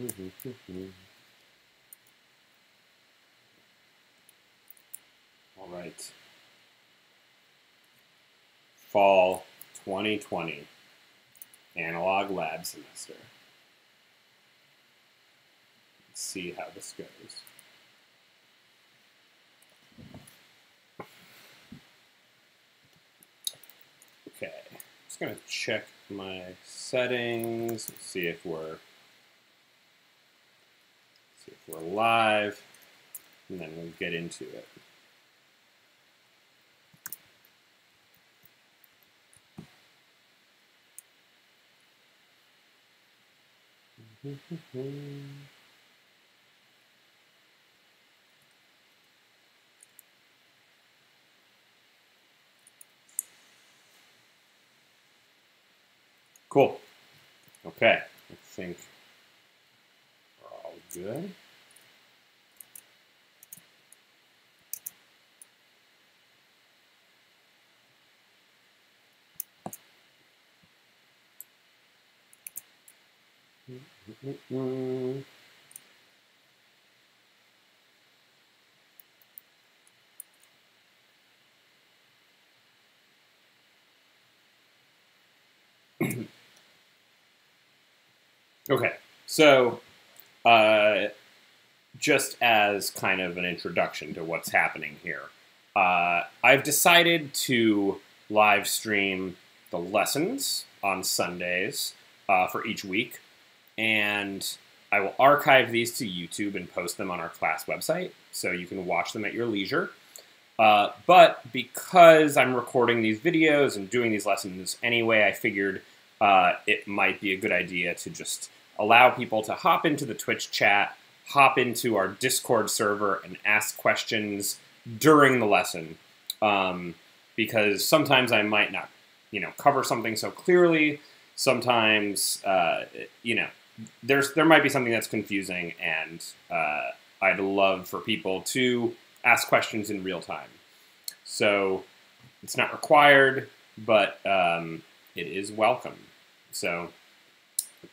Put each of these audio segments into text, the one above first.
Mm-hmm. All right. Fall 2020 analog lab semester. Let's see how this goes. Okay, just gonna check my settings, see if we're see if we're live, and then we'll get into it. Cool. Okay, I think good. Okay, so uh, just as kind of an introduction to what's happening here, uh, I've decided to live stream the lessons on Sundays uh, for each week, and I will archive these to YouTube and post them on our class website so you can watch them at your leisure. Uh, but because I'm recording these videos and doing these lessons anyway, I figured uh, it might be a good idea to just allow people to hop into the Twitch chat, hop into our Discord server, and ask questions during the lesson. Um, because sometimes I might not, you know, cover something so clearly. Sometimes, uh, you know, there's there might be something that's confusing, and uh, I'd love for people to ask questions in real time. So it's not required, but um, it is welcome. So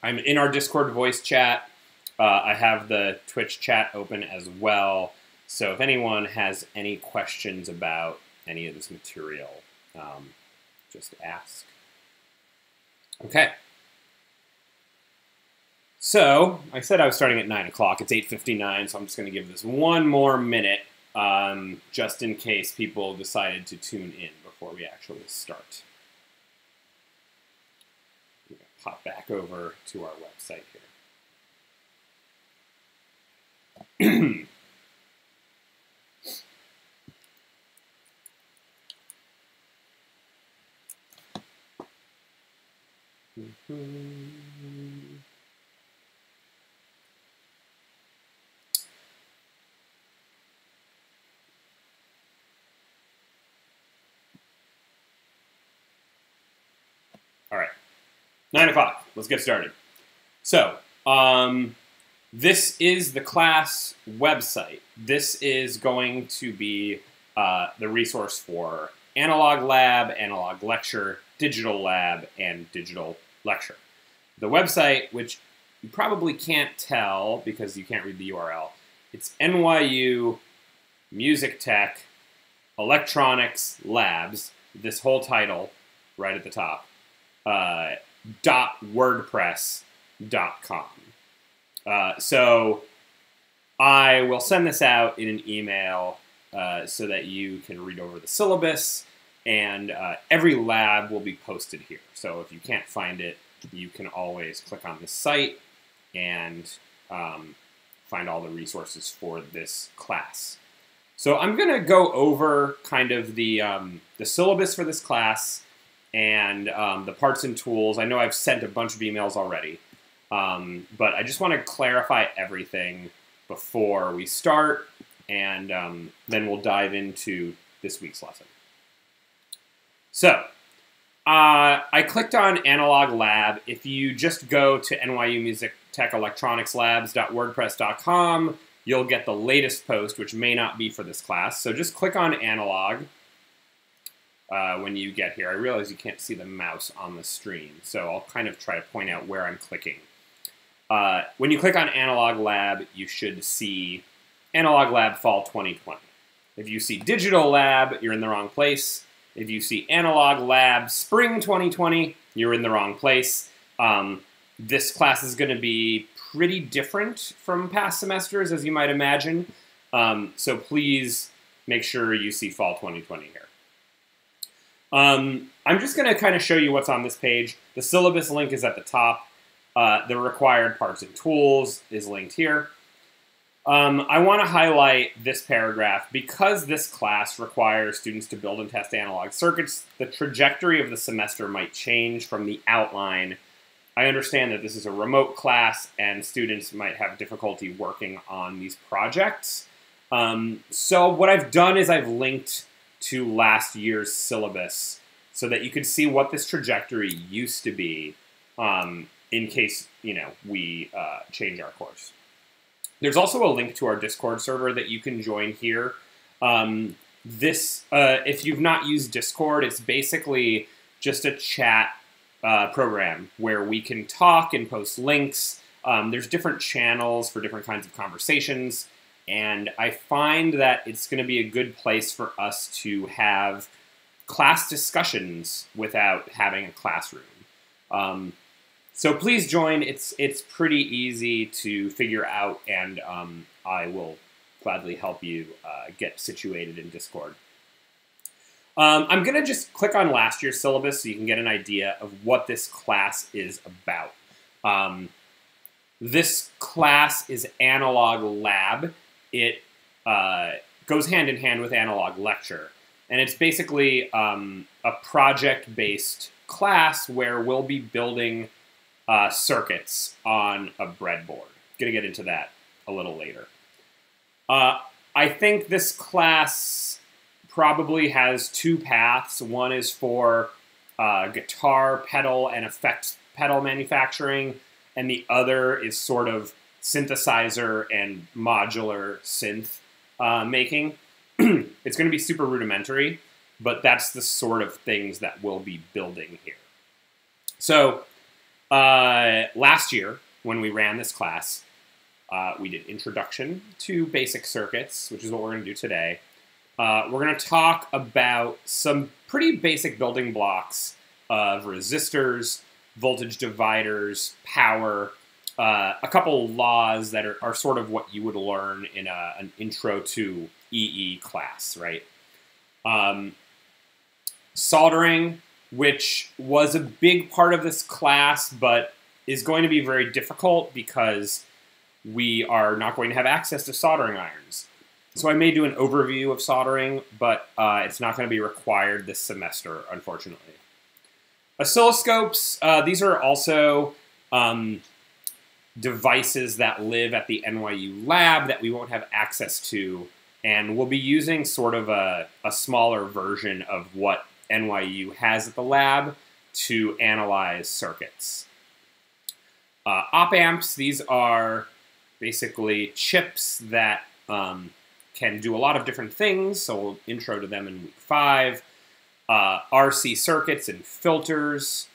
I'm in our Discord voice chat. Uh, I have the Twitch chat open as well. So if anyone has any questions about any of this material, um, just ask. Okay. So I said I was starting at 9 o'clock. It's 8.59, so I'm just going to give this one more minute um, just in case people decided to tune in before we actually start. Pop back over to our website here. mm-hmm. All right. Nine o'clock. Let's get started. So, um, this is the class website. This is going to be uh, the resource for analog lab, analog lecture, digital lab, and digital lecture. The website, which you probably can't tell because you can't read the URL, it's NYU Music Tech Electronics Labs, this whole title right at the top. Uh, wordpress.com. Uh, so I will send this out in an email uh, so that you can read over the syllabus, and uh, every lab will be posted here. So if you can't find it, you can always click on the site and um, find all the resources for this class. So I'm going to go over kind of the, um, the syllabus for this class and um, the parts and tools. I know I've sent a bunch of emails already, um, but I just want to clarify everything before we start, and um, then we'll dive into this week's lesson. So, uh, I clicked on Analog Lab. If you just go to NYU Music Tech Electronics Labs.wordpress.com, you'll get the latest post, which may not be for this class. So just click on Analog uh, when you get here. I realize you can't see the mouse on the screen, so I'll kind of try to point out where I'm clicking. uh, when you click on Analog Lab, you should see Analog Lab Fall 2020. If you see Digital Lab, you're in the wrong place. If you see Analog Lab Spring 2020, you're in the wrong place. Um, this class is going to be pretty different from past semesters, as you might imagine. Um, so please make sure you see Fall 2020 here. Um, I'm just going to kind of show you what's on this page. The syllabus link is at the top. Uh, the required parts and tools is linked here. Um, I want to highlight this paragraph. Because this class requires students to build and test analog circuits, the trajectory of the semester might change from the outline. I understand that this is a remote class and students might have difficulty working on these projects. Um, so what I've done is I've linked to last year's syllabus so that you can see what this trajectory used to be um, in case you know we uh, change our course. There's also a link to our Discord server that you can join here. Um, this, uh, if you've not used Discord, it's basically just a chat uh, program where we can talk and post links. Um, there's different channels for different kinds of conversations, and I find that it's going to be a good place for us to have class discussions without having a classroom. Um, so please join. It's it's pretty easy to figure out, and um, I will gladly help you uh, get situated in Discord. Um, I'm going to just click on last year's syllabus so you can get an idea of what this class is about. Um, this class is Analog Lab. It uh, goes hand in hand with Analog Lecture. And it's basically um, a project-based class where we'll be building uh, circuits on a breadboard. To get into that a little later. Uh, I think this class probably has two paths. One is for uh, guitar pedal and effects pedal manufacturing, and the other is sort of synthesizer and modular synth uh, making. it's going to be super rudimentary, but that's the sort of things that we'll be building here. So uh, last year, when we ran this class, uh, we did introduction to basic circuits, which is what we're going to do today. Uh, we're going to talk about some pretty basic building blocks of resistors, voltage dividers, power, uh, a couple laws that are, are, sort of what you would learn in a, an intro to EE class, right? Um, soldering, which was a big part of this class, but is going to be very difficult because we are not going to have access to soldering irons. So I may do an overview of soldering, but uh, it's not going to be required this semester, unfortunately. Oscilloscopes, uh, these are also um, devices that live at the NYU lab that we won't have access to, and we'll be using sort of a, a smaller version of what NYU has at the lab to analyze circuits. Uh, op amps, these are basically chips that um, can do a lot of different things, so we'll intro to them in week five. Uh, RC circuits and filters,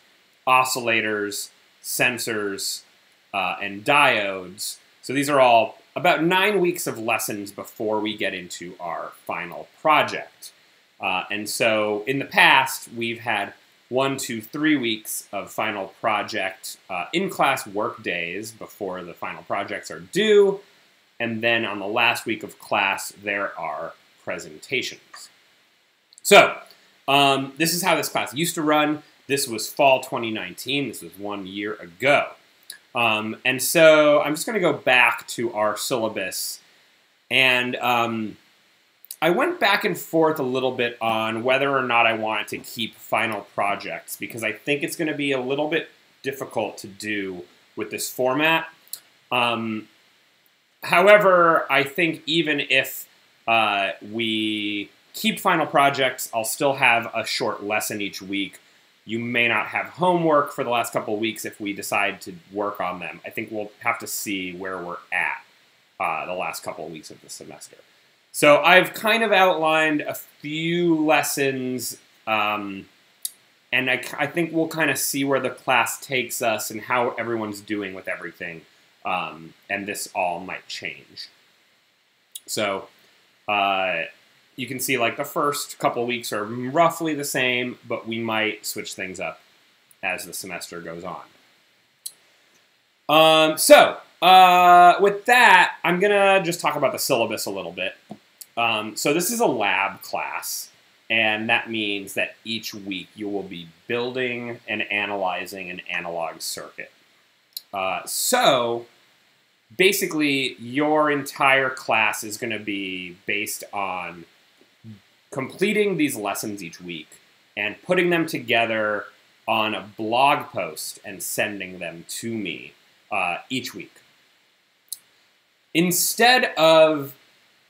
oscillators, sensors, uh, and diodes. So these are all about nine weeks of lessons before we get into our final project. Uh, and so in the past, we've had one, two, three weeks of final project uh, in-class work days before the final projects are due. And then on the last week of class, there are presentations. So um, this is how this class used to run. This was fall 2019. This was one year ago. Um, and so I'm just going to go back to our syllabus. And um, I went back and forth a little bit on whether or not I wanted to keep final projects because I think it's going to be a little bit difficult to do with this format. Um, however, I think even if uh, we keep final projects, I'll still have a short lesson each week you may not have homework for the last couple weeks if we decide to work on them. I think we'll have to see where we're at uh, the last couple of weeks of the semester. So I've kind of outlined a few lessons, um, and I, I, think we'll kind of see where the class takes us and how everyone's doing with everything Um, and this all might change. So uh, you can see like the first couple weeks are roughly the same, but we might switch things up as the semester goes on. Um, so uh, with that, I'm gonna just talk about the syllabus a little bit. Um, so this is a lab class, and that means that each week you will be building and analyzing an analog circuit. Uh, so basically, your entire class is going to be based on completing these lessons each week and putting them together on a blog post and sending them to me uh, each week. Instead of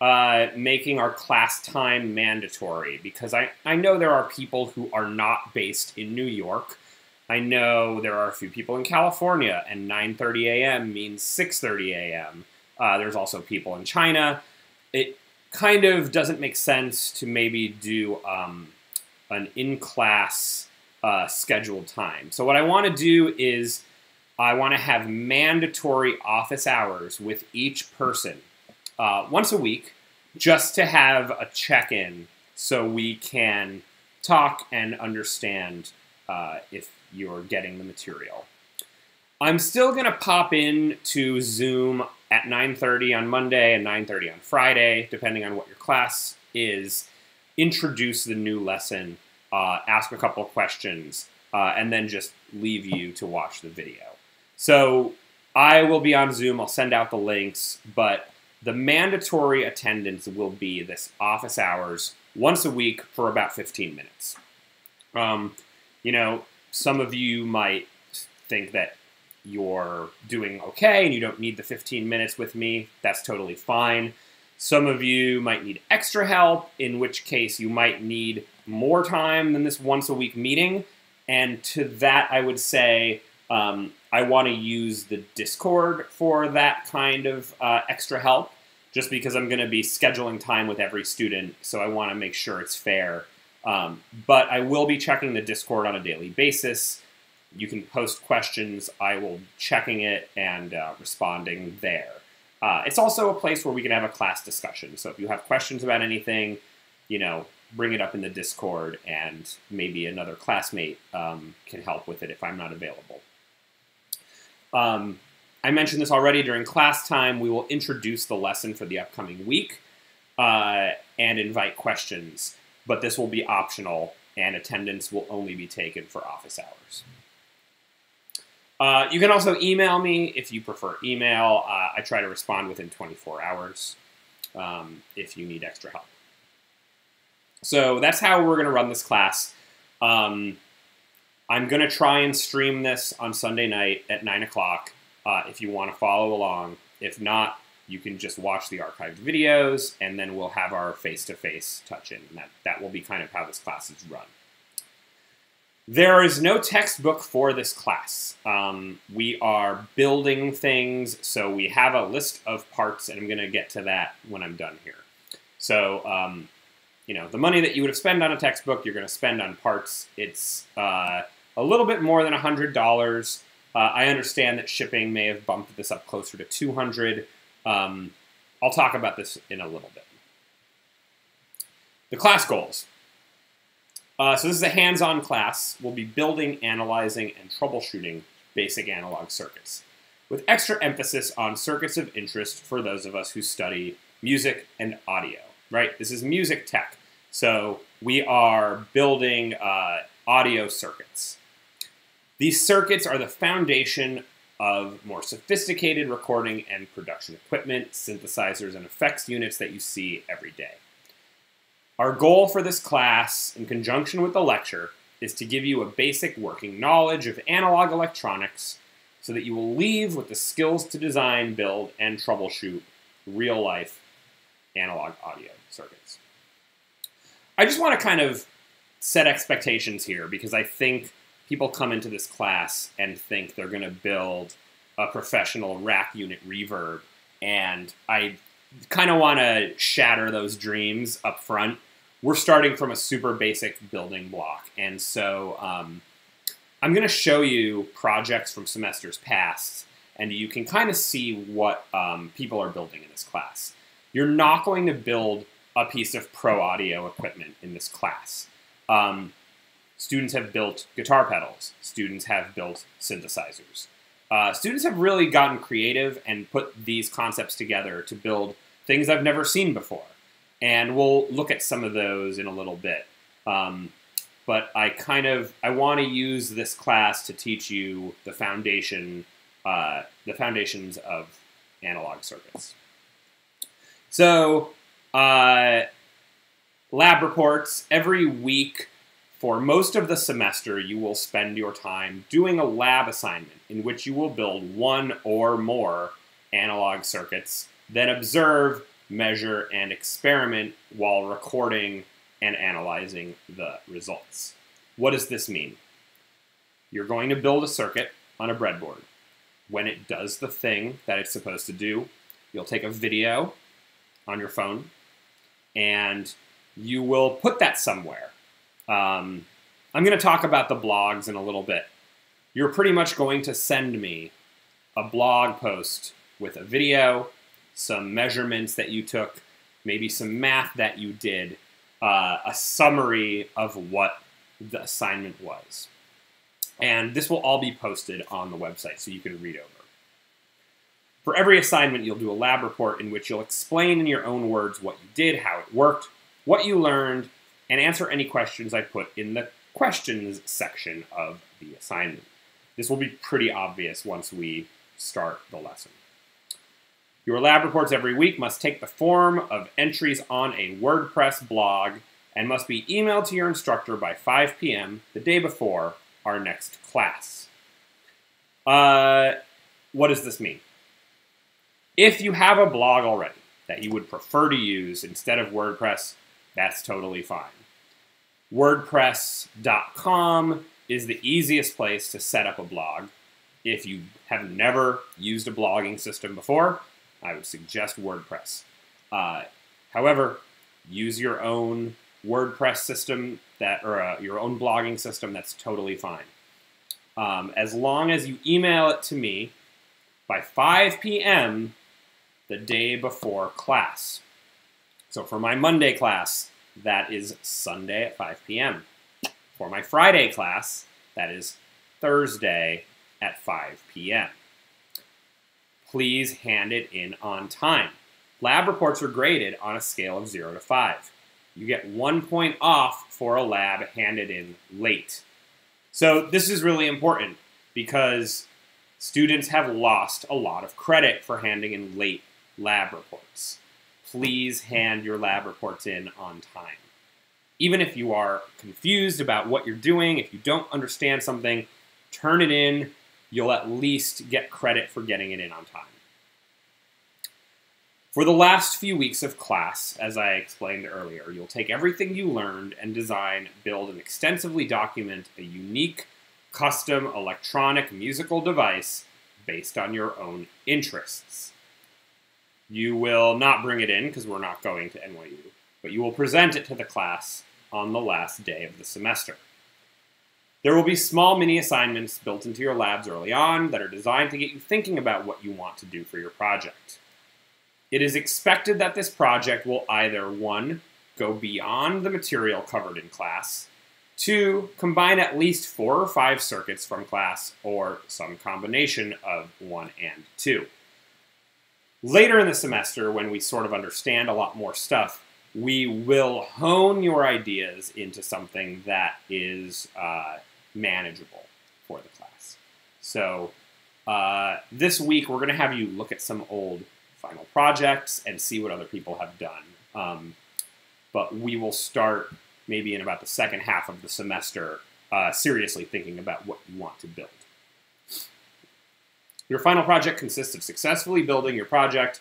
uh, making our class time mandatory, because I, I know there are people who are not based in New York. I know there are a few people in California, and 9:30 a.m. means 6:30 a.m. Uh, there's also people in China. It kind of doesn't make sense to maybe do um, an in-class uh, scheduled time. So what I want to do is I want to have mandatory office hours with each person uh, once a week just to have a check in so we can talk and understand uh, if you're getting the material. I'm still going to pop in to Zoom at 9:30 on Monday and 9:30 on Friday, depending on what your class is. Introduce the new lesson, uh, ask a couple questions, uh, and then just leave you to watch the video. So I will be on Zoom. I'll send out the links, but the mandatory attendance will be this office hours once a week for about 15 minutes. Um, you know, some of you might think that you're doing okay and you don't need the 15 minutes with me. That's totally fine. Some of you might need extra help, in which case you might need more time than this once a week meeting. And to that, I would say um, I want to use the Discord for that kind of uh, extra help, just because I'm going to be scheduling time with every student, so I want to make sure it's fair. Um, but I will be checking the Discord on a daily basis. You can post questions. I will checking it and uh, responding there. Uh, it's also a place where we can have a class discussion. So if you have questions about anything, you know, bring it up in the Discord, and maybe another classmate um, can help with it if I'm not available. Um, I mentioned this already during class time. We will introduce the lesson for the upcoming week uh, and invite questions, but this will be optional and attendance will only be taken for office hours. Uh, you can also email me if you prefer email. Uh, I try to respond within 24 hours um, if you need extra help. So that's how we're going to run this class. Um, I'm going to try and stream this on Sunday night at 9 o'clock uh, if you want to follow along. If not, you can just watch the archived videos, and then we'll have our face-to-face touch-in. That, that will be kind of how this class is run. There is no textbook for this class. Um, we are building things, so we have a list of parts, and I'm going to get to that when I'm done here. So, um, you know, the money that you would have spent on a textbook, you're going to spend on parts. It's uh, a little bit more than $100. Uh, I understand that shipping may have bumped this up closer to 200 um, I'll talk about this in a little bit. The class goals. Uh, so this is a hands-on class. We'll be building, analyzing, and troubleshooting basic analog circuits, with extra emphasis on circuits of interest for those of us who study music and audio, right? This is music tech. So we are building uh, audio circuits. These circuits are the foundation of more sophisticated recording and production equipment, synthesizers, and effects units that you see every day. Our goal for this class, in conjunction with the lecture, is to give you a basic working knowledge of analog electronics so that you will leave with the skills to design, build, and troubleshoot real life analog audio circuits. I just want to kind of set expectations here because I think people come into this class and think they're going to build a professional rack unit reverb, and I kind of want to shatter those dreams up front. We're starting from a super basic building block, and so um, I'm going to show you projects from semesters past and you can kind of see what um, people are building in this class. You're not going to build a piece of pro audio equipment in this class. Um, students have built guitar pedals. Students have built synthesizers. Uh, students have really gotten creative and put these concepts together to build things I've never seen before. And we'll look at some of those in a little bit. Um, but I kind of I want to use this class to teach you the foundation, uh, the foundations of analog circuits. So, uh, lab reports every week for most of the semester, you will spend your time doing a lab assignment in which you will build one or more analog circuits, then observe, measure, and experiment while recording and analyzing the results. What does this mean? You're going to build a circuit on a breadboard. When it does the thing that it's supposed to do, you'll take a video on your phone and you will put that somewhere um, I'm going to talk about the blogs in a little bit. You're pretty much going to send me a blog post with a video, some measurements that you took, maybe some math that you did, uh, a summary of what the assignment was. And this will all be posted on the website so you can read over. For every assignment, you'll do a lab report in which you'll explain in your own words what you did, how it worked, what you learned, and answer any questions I put in the questions section of the assignment. This will be pretty obvious once we start the lesson. Your lab reports every week must take the form of entries on a WordPress blog and must be emailed to your instructor by 5 p.m. the day before our next class. Uh, what does this mean? If you have a blog already that you would prefer to use instead of WordPress, that's totally fine. WordPress.com is the easiest place to set up a blog. If you have never used a blogging system before, I would suggest WordPress. Uh, however, use your own WordPress system that, or uh, your own blogging system. That's totally fine. Um, as long as you email it to me by 5 p.m. the day before class. So for my Monday class, that is Sunday at 5 p.m. For my Friday class, that is Thursday at 5 p.m. Please hand it in on time. Lab reports are graded on a scale of 0 to 5. You get one point off for a lab handed in late. So this is really important because students have lost a lot of credit for handing in late lab reports please hand your lab reports in on time. Even if you are confused about what you're doing, if you don't understand something, turn it in. You'll at least get credit for getting it in on time. For the last few weeks of class, as I explained earlier, you'll take everything you learned and design, build, and extensively document a unique, custom electronic musical device based on your own interests. You will not bring it in because we're not going to NYU, but you will present it to the class on the last day of the semester. There will be small mini assignments built into your labs early on that are designed to get you thinking about what you want to do for your project. It is expected that this project will either 1. go beyond the material covered in class, 2. combine at least 4 or 5 circuits from class, or some combination of 1 and 2. Later in the semester, when we sort of understand a lot more stuff, we will hone your ideas into something that is uh, manageable for the class. So uh, this week, we're going to have you look at some old final projects and see what other people have done. Um, but we will start maybe in about the second half of the semester uh, seriously thinking about what you want to build. Your final project consists of successfully building your project,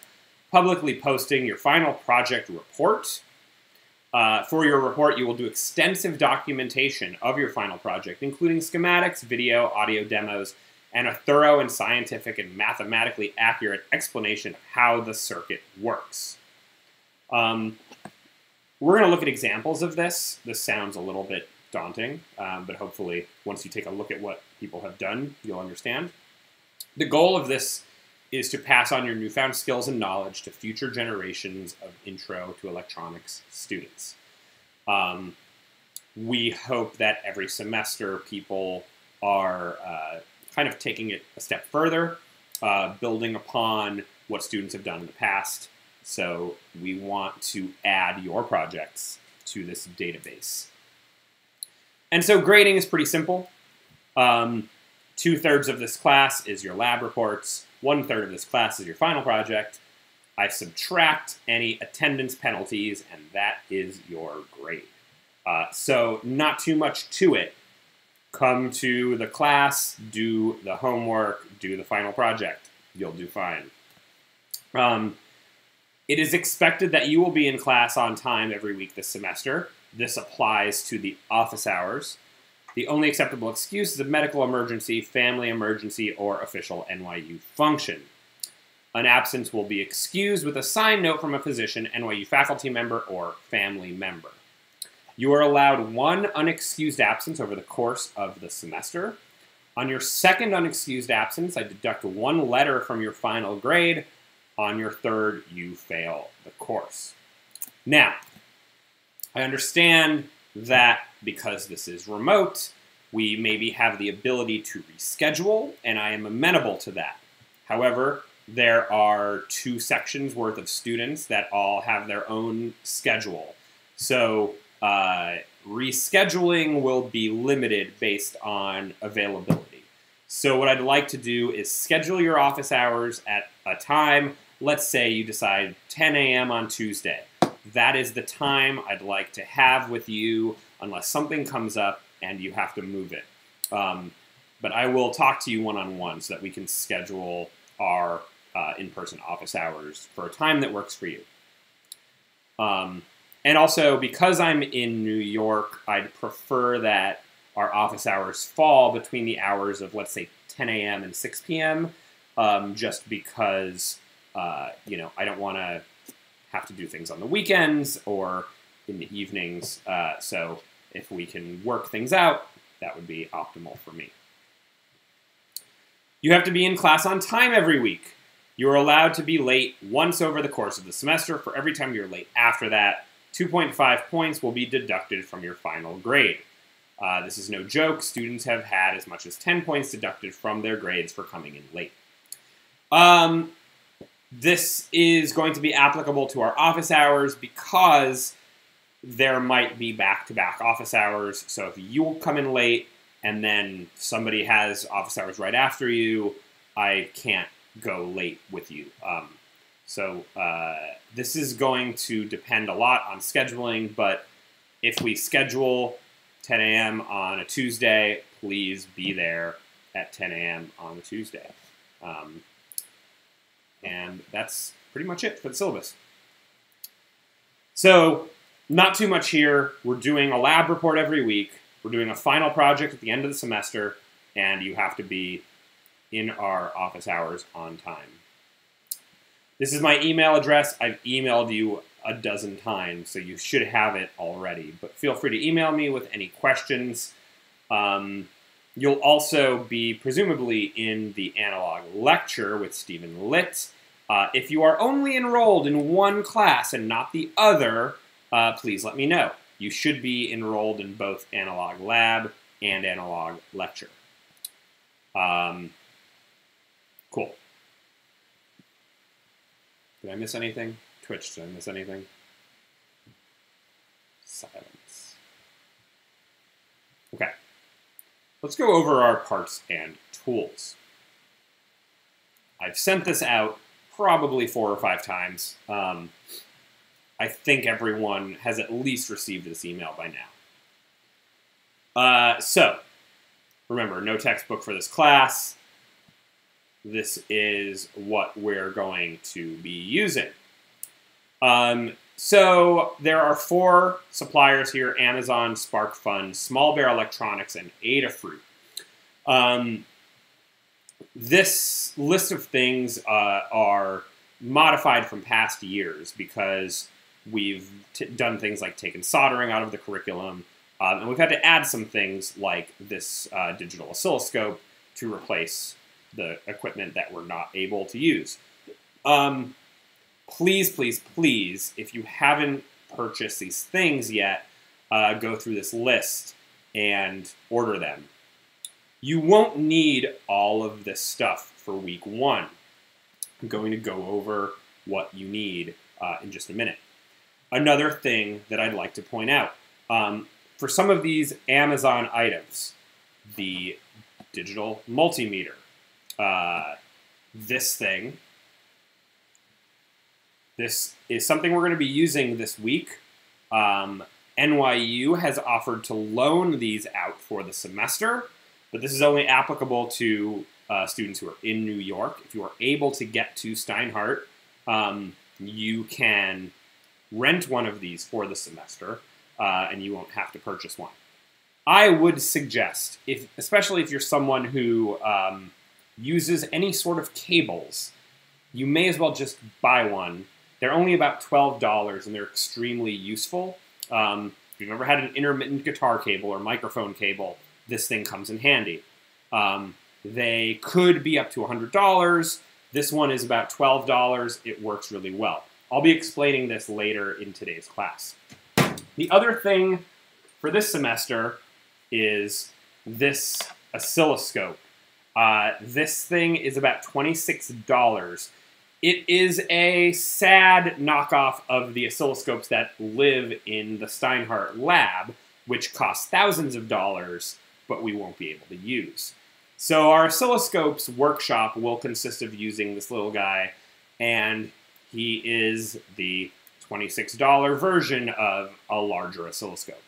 publicly posting your final project report. Uh, for your report, you will do extensive documentation of your final project, including schematics, video, audio demos, and a thorough and scientific and mathematically accurate explanation of how the circuit works. Um, we're going to look at examples of this. This sounds a little bit daunting, um, but hopefully, once you take a look at what people have done, you'll understand. The goal of this is to pass on your newfound skills and knowledge to future generations of intro to electronics students. Um, we hope that every semester people are uh, kind of taking it a step further, uh, building upon what students have done in the past. So we want to add your projects to this database. And so grading is pretty simple. Um, Two thirds of this class is your lab reports. One third of this class is your final project. I subtract any attendance penalties, and that is your grade. Uh, so not too much to it. Come to the class, do the homework, do the final project. You'll do fine. Um, it is expected that you will be in class on time every week this semester. This applies to the office hours. The only acceptable excuse is a medical emergency, family emergency, or official NYU function. An absence will be excused with a signed note from a physician, NYU faculty member, or family member. You are allowed one unexcused absence over the course of the semester. On your second unexcused absence, I deduct one letter from your final grade. On your third, you fail the course. Now, I understand that because this is remote, we maybe have the ability to reschedule, and I am amenable to that. However, there are two sections worth of students that all have their own schedule. So uh, rescheduling will be limited based on availability. So what I'd like to do is schedule your office hours at a time. Let's say you decide 10 a.m. on Tuesday. That is the time I'd like to have with you unless something comes up and you have to move it. Um, but I will talk to you one on one so that we can schedule our uh, in person office hours for a time that works for you. Um, and also, because I'm in New York, I'd prefer that our office hours fall between the hours of, let's say, 10 a.m. and 6 p.m., um, just because, uh, you know, I don't want to have to do things on the weekends or in the evenings. Uh, so if we can work things out, that would be optimal for me. You have to be in class on time every week. You are allowed to be late once over the course of the semester. For every time you're late after that, 2.5 points will be deducted from your final grade. Uh, this is no joke. Students have had as much as 10 points deducted from their grades for coming in late. Um, this is going to be applicable to our office hours because there might be back to back office hours. So if you come in late and then somebody has office hours right after you, I can't go late with you. Um, so uh, this is going to depend a lot on scheduling, but if we schedule 10 a.m. on a Tuesday, please be there at 10 a.m. on a Tuesday. Um, and that's pretty much it for the syllabus. So not too much here. We're doing a lab report every week. We're doing a final project at the end of the semester, and you have to be in our office hours on time. This is my email address. I've emailed you a dozen times, so you should have it already. But feel free to email me with any questions. Um, you'll also be presumably in the analog lecture with Stephen Litt. Uh, if you are only enrolled in one class and not the other, uh, please let me know. You should be enrolled in both Analog Lab and Analog Lecture. Um, cool. Did I miss anything? Twitch, did I miss anything? Silence. Okay. Let's go over our parts and tools. I've sent this out probably four or five times. Um, I think everyone has at least received this email by now. Uh, so, remember, no textbook for this class. This is what we're going to be using. Um, so, there are four suppliers here Amazon, SparkFun, Small Bear Electronics, and Adafruit. Um, this list of things uh, are modified from past years because We've t- done things like taken soldering out of the curriculum, um, and we've had to add some things like this uh, digital oscilloscope to replace the equipment that we're not able to use. Um, please, please, please, if you haven't purchased these things yet, uh, go through this list and order them. You won't need all of this stuff for week one. I'm going to go over what you need uh, in just a minute. Another thing that I'd like to point out um, for some of these Amazon items, the digital multimeter, uh, this thing, this is something we're going to be using this week. Um, NYU has offered to loan these out for the semester, but this is only applicable to uh, students who are in New York. If you are able to get to Steinhardt, um, you can rent one of these for the semester, uh, and you won't have to purchase one. I would suggest, if especially if you're someone who um, uses any sort of cables, you may as well just buy one. They're only about twelve dollars, and they're extremely useful. Um, if you've ever had an intermittent guitar cable or microphone cable, this thing comes in handy. Um, they could be up to $100. This one is about $12. It works really well. I'll be explaining this later in today's class. The other thing for this semester is this oscilloscope. Uh, this thing is about $26. It is a sad knockoff of the oscilloscopes that live in the Steinhardt lab, which cost thousands of dollars, but we won't be able to use. So our oscilloscopes workshop will consist of using this little guy, and he is the $26 version of a larger oscilloscope.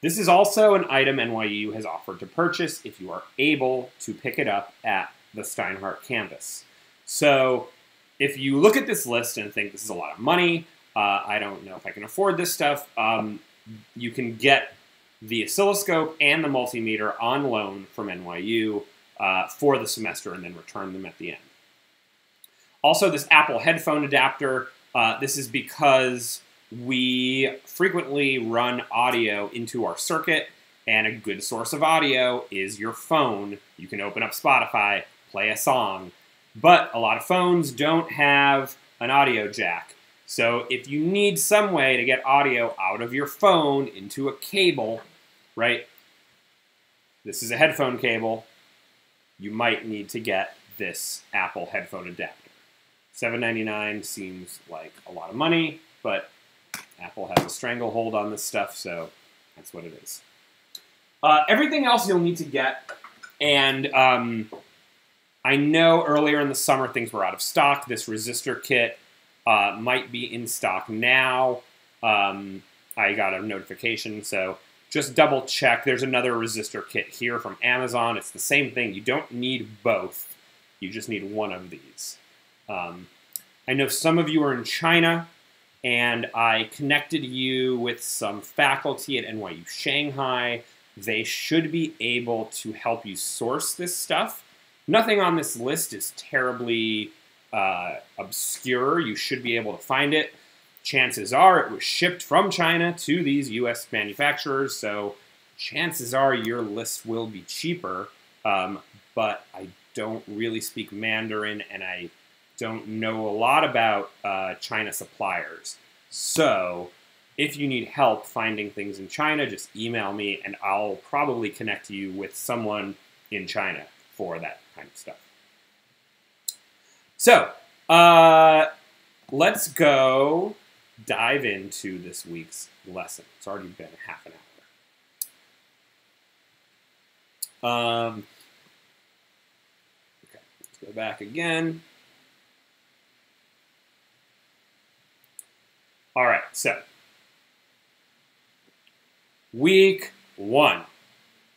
This is also an item NYU has offered to purchase if you are able to pick it up at the Steinhardt campus. So if you look at this list and think this is a lot of money, uh, I don't know if I can afford this stuff, um, you can get the oscilloscope and the multimeter on loan from NYU uh, for the semester and then return them at the end. Also, this Apple headphone adapter, uh, this is because we frequently run audio into our circuit, and a good source of audio is your phone. You can open up Spotify, play a song, but a lot of phones don't have an audio jack. So if you need some way to get audio out of your phone into a cable, right? This is a headphone cable you might need to get this Apple headphone adapter. $7.99 seems like a lot of money, but Apple has a stranglehold on this stuff, so that's what it is. Uh, everything else you'll need to get, and um, I know earlier in the summer things were out of stock. This resistor kit uh, might be in stock now. Um, I got a notification, so just double check. There's another resistor kit here from Amazon. It's the same thing. You don't need both. You just need one of these. Um, I know some of you are in China, and I connected you with some faculty at NYU Shanghai. They should be able to help you source this stuff. Nothing on this list is terribly uh, obscure. You should be able to find it chances are it was shipped from China to these U.S. manufacturers, so chances are your list will be cheaper. Um, but I don't really speak Mandarin, and I don't know a lot about uh, China suppliers. So if you need help finding things in China, just email me, and I'll probably connect you with someone in China for that kind of stuff. So, uh, let's go dive into this week's lesson. It's already been half an hour. Um, okay, let's go back again. All right, so week one.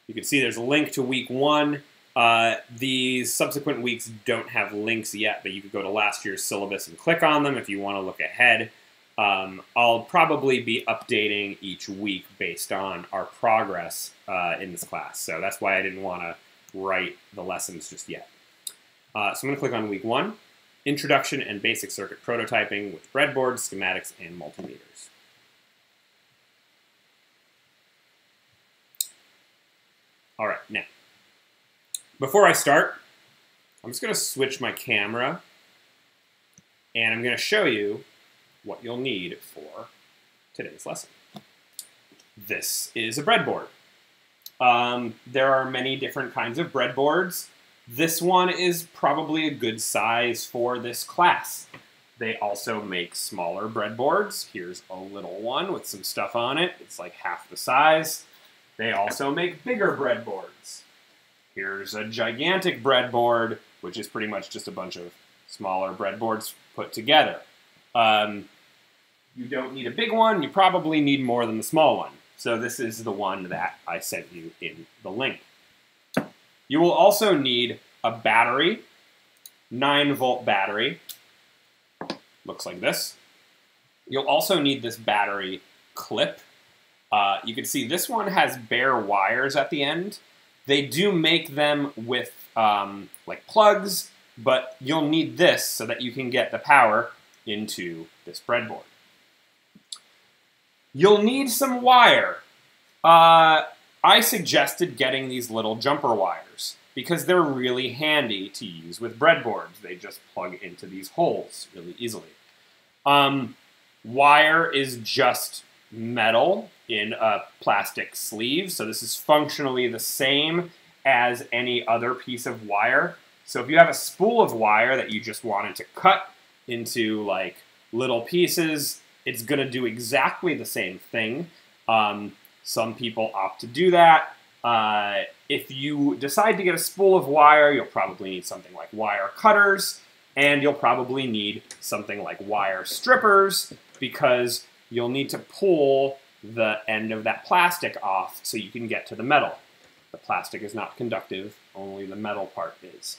You can see there's a link to week one. Uh, these subsequent weeks don't have links yet, but you could go to last year's syllabus and click on them if you want to look ahead. Um, I'll probably be updating each week based on our progress uh, in this class. So that's why I didn't want to write the lessons just yet. Uh, so I'm going to click on week one, Introduction and Basic Circuit Prototyping with Breadboards, Schematics, and Multimeters. All right, now, before I start, I'm just going to switch my camera and I'm going to show you what you'll need for today's lesson. This is a breadboard. Um, there are many different kinds of breadboards. This one is probably a good size for this class. They also make smaller breadboards. Here's a little one with some stuff on it. It's like half the size. They also make bigger breadboards. Here's a gigantic breadboard, which is pretty much just a bunch of smaller breadboards put together. Um, you don't need a big one. You probably need more than the small one. So this is the one that I sent you in the link. You will also need a battery, 9 volt battery, looks like this. You'll also need this battery clip. Uh, you can see this one has bare wires at the end. They do make them with um, like plugs, but you'll need this so that you can get the power into this breadboard. You'll need some wire. Uh, I suggested getting these little jumper wires because they're really handy to use with breadboards. They just plug into these holes really easily. Um, wire is just metal in a plastic sleeve, so this is functionally the same as any other piece of wire. So if you have a spool of wire that you just wanted to cut into like little pieces, it's going to do exactly the same thing. Um, some people opt to do that. Uh, if you decide to get a spool of wire, you'll probably need something like wire cutters, and you'll probably need something like wire strippers because you'll need to pull the end of that plastic off so you can get to the metal. The plastic is not conductive, only the metal part is.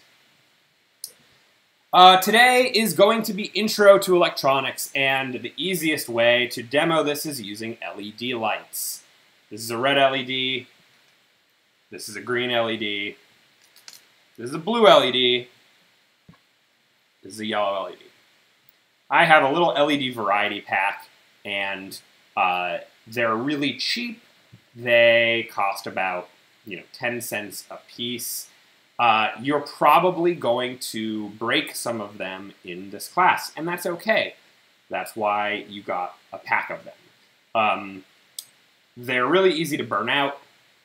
Uh, today is going to be Intro to Electronics, and the easiest way to demo this is using LED lights. This is a red LED, this is a green LED, this is a blue LED, this is a yellow LED. I have a little LED variety pack, and uh, they're really cheap. They cost about you know 10 cents a piece uh, you're probably going to break some of them in this class, and that's okay. That's why you got a pack of them. Um, they're really easy to burn out.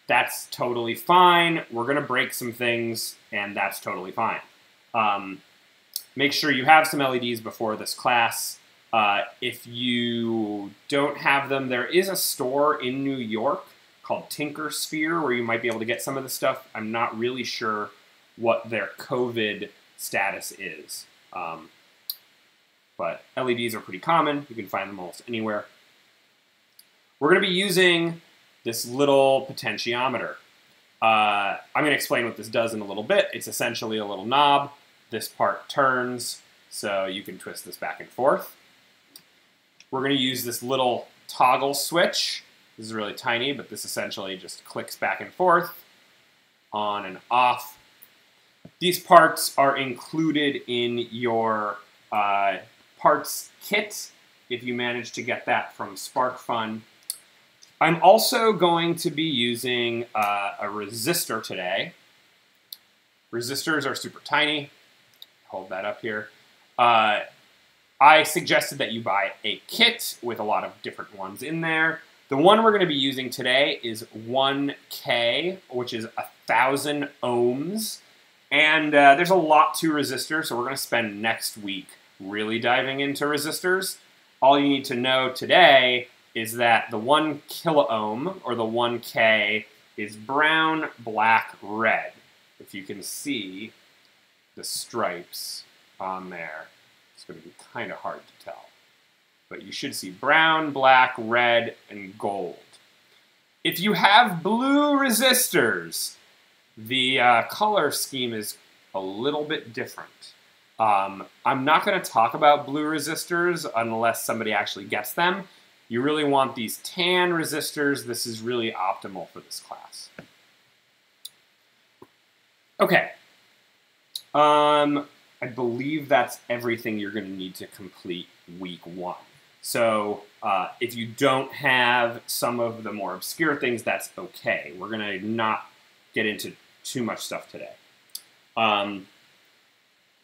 That's totally fine. We're going to break some things, and that's totally fine. Um, make sure you have some LEDs before this class. Uh, if you don't have them, there is a store in New York called Tinkersphere where you might be able to get some of the stuff. I'm not really sure what their COVID status is. Um, but LEDs are pretty common. You can find them almost anywhere. We're going to be using this little potentiometer. Uh, I'm going to explain what this does in a little bit. It's essentially a little knob. This part turns, so you can twist this back and forth. We're going to use this little toggle switch. This is really tiny, but this essentially just clicks back and forth, on and off. These parts are included in your uh, parts kit if you manage to get that from SparkFun. I'm also going to be using uh, a resistor today. Resistors are super tiny. Hold that up here. Uh, I suggested that you buy a kit with a lot of different ones in there. The one we're going to be using today is 1K, which is a 1,000 ohms. And uh, there's a lot to resistors, so we're going to spend next week really diving into resistors. All you need to know today is that the 1 kiloohm, or the 1K, is brown, black, red. If you can see the stripes on there, it's going to be kind of hard to tell. But you should see brown, black, red, and gold. If you have blue resistors, the uh, color scheme is a little bit different. Um, I'm not going to talk about blue resistors unless somebody actually gets them. You really want these tan resistors. This is really optimal for this class. Okay. Um, I believe that's everything you're going to need to complete week one. So uh, if you don't have some of the more obscure things, that's okay. We're going to not get into too much stuff today. Um,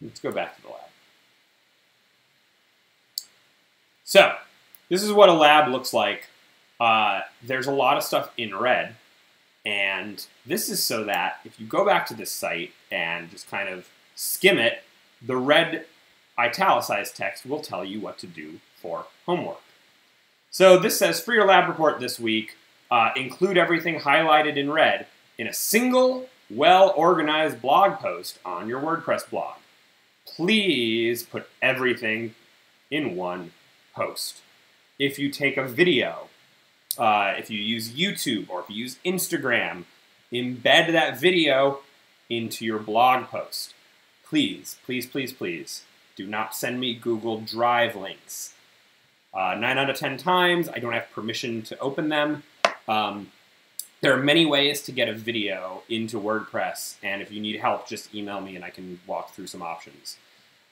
Let's go back to the lab. So, this is what a lab looks like. Uh, there's a lot of stuff in red, and this is so that if you go back to this site and just kind of skim it, the red italicized text will tell you what to do for homework. So this says, for your lab report this week, uh, include everything highlighted in red in a single, well-organized blog post on your WordPress blog. Please put everything in one post. If you take a video, uh, if you use YouTube or if you use Instagram, embed that video into your blog post. Please, please, please, please, do not send me Google Drive links. Uh, nine out of 10 times, I don't have permission to open them. Um, there are many ways to get a video into WordPress, and if you need help, just email me and I can walk through some options.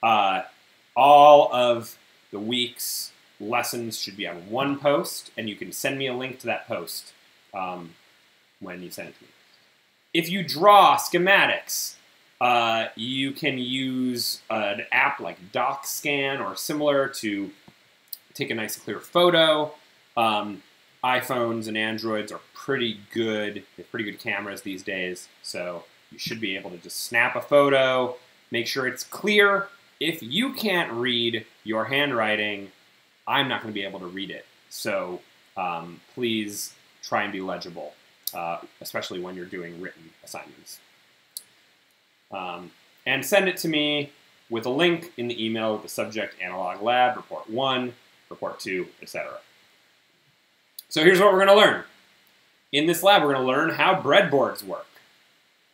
Uh, all of the week's lessons should be on one post, and you can send me a link to that post um, when you send it to me. If you draw schematics, uh, you can use an app like DocScan or similar to take a nice clear photo. Um, iPhones and Androids are pretty good. They have pretty good cameras these days, so you should be able to just snap a photo, make sure it's clear. If you can't read your handwriting, I'm not going to be able to read it. So um, please try and be legible, uh, especially when you're doing written assignments. Um, and send it to me with a link in the email with the subject Analog Lab, Report 1, Report 2, etc. So here's what we're going to learn. In this lab, we're going to learn how breadboards work.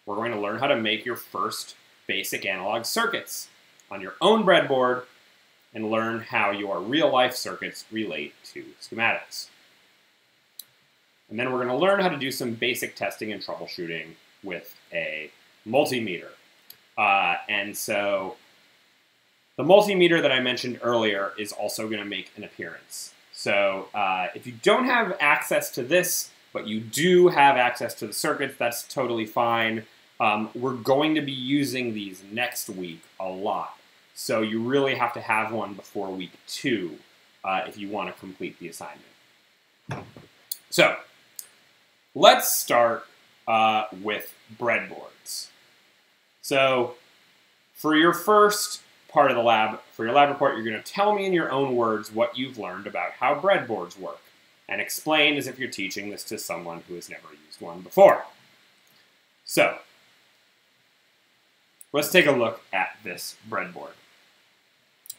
We're going to learn how to make your first basic analog circuits on your own breadboard and learn how your real-life circuits relate to schematics. And then we're going to learn how to do some basic testing and troubleshooting with a multimeter. Uh, and so the multimeter that I mentioned earlier is also going to make an appearance. So uh, if you don't have access to this, but you do have access to the circuits, that's totally fine. Um, we're going to be using these next week a lot. So you really have to have one before week two uh, if you want to complete the assignment. So let's start uh, with breadboards. So for your first part of the lab, for your lab report, you're going to tell me in your own words what you've learned about how breadboards work and explain as if you're teaching this to someone who has never used one before. So, let's take a look at this breadboard.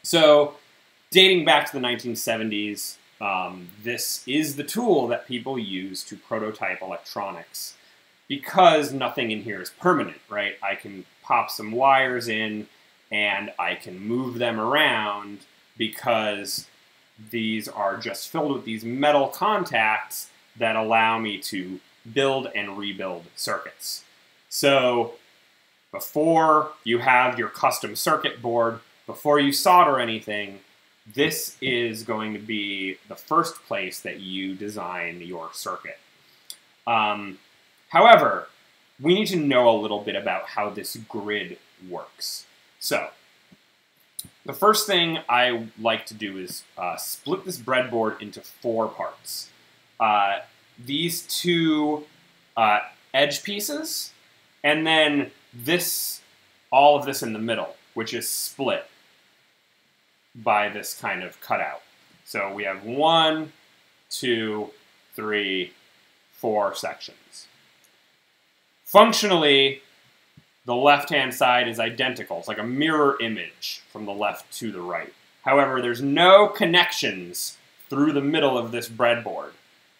So, dating back to the 1970s, um, this is the tool that people use to prototype electronics because nothing in here is permanent, right? I can pop some wires in and I can move them around because these are just filled with these metal contacts that allow me to build and rebuild circuits. So before you have your custom circuit board, before you solder anything, this is going to be the first place that you design your circuit. Um, however, we need to know a little bit about how this grid works. So, the first thing I like to do is uh, split this breadboard into four parts. Uh, these two uh, edge pieces, and then this, all of this in the middle, which is split by this kind of cutout. So we have one, two, three, four sections. Functionally, the left-hand side is identical. It's like a mirror image from the left to the right. However, there's no connections through the middle of this breadboard.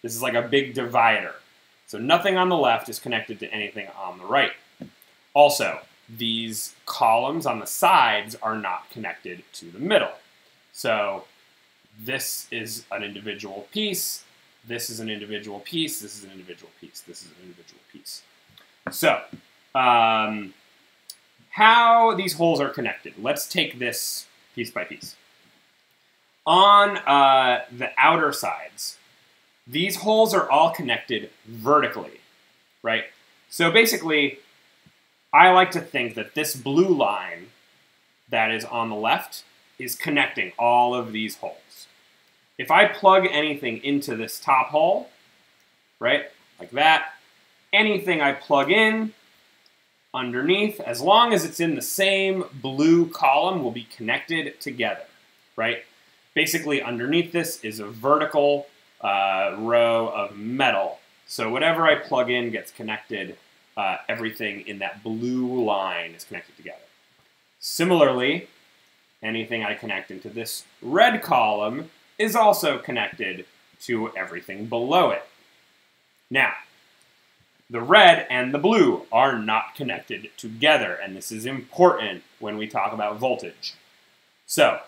This is like a big divider. So nothing on the left is connected to anything on the right. Also, these columns on the sides are not connected to the middle. So this is an individual piece, this is an individual piece, this is an individual piece, this is an individual piece. So, um, how these holes are connected. Let's take this piece by piece. On uh, the outer sides, these holes are all connected vertically, right? So basically, I like to think that this blue line that is on the left is connecting all of these holes. If I plug anything into this top hole, right, like that, anything I plug in underneath, as long as it's in the same blue column, will be connected together, right? Basically, underneath this is a vertical uh, row of metal. So whatever I plug in gets connected. Uh, everything in that blue line is connected together. Similarly, anything I connect into this red column is also connected to everything below it. Now, the red and the blue are not connected together, and this is important when we talk about voltage. So,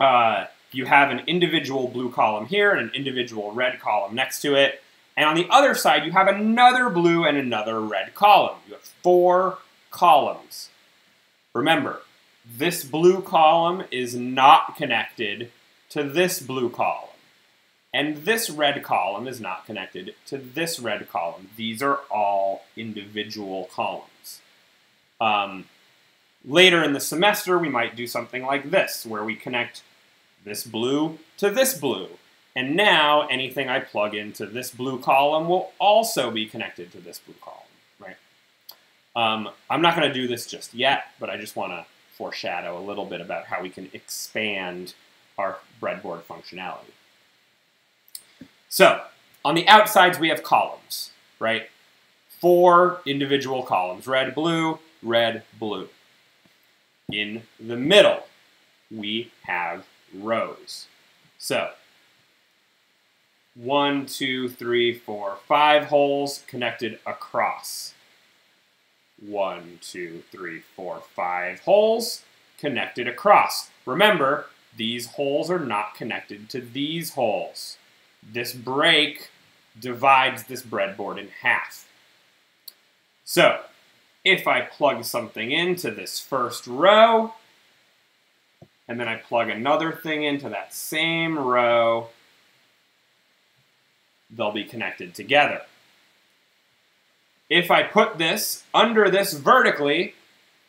uh, you have an individual blue column here and an individual red column next to it. And on the other side, you have another blue and another red column. You have four columns. Remember, this blue column is not connected to this blue column. And this red column is not connected to this red column. These are all individual columns. Um, later in the semester, we might do something like this, where we connect this blue to this blue. And now anything I plug into this blue column will also be connected to this blue column, right? Um, I'm not going to do this just yet, but I just want to foreshadow a little bit about how we can expand our breadboard functionality. So, on the outsides, we have columns, right? Four individual columns, red, blue, red, blue. In the middle, we have rows. So, one, two, three, four, five holes connected across. One, two, three, four, five holes connected across. Remember, these holes are not connected to these holes. This break divides this breadboard in half. So, if I plug something into this first row, and then I plug another thing into that same row, they'll be connected together. If I put this under this vertically,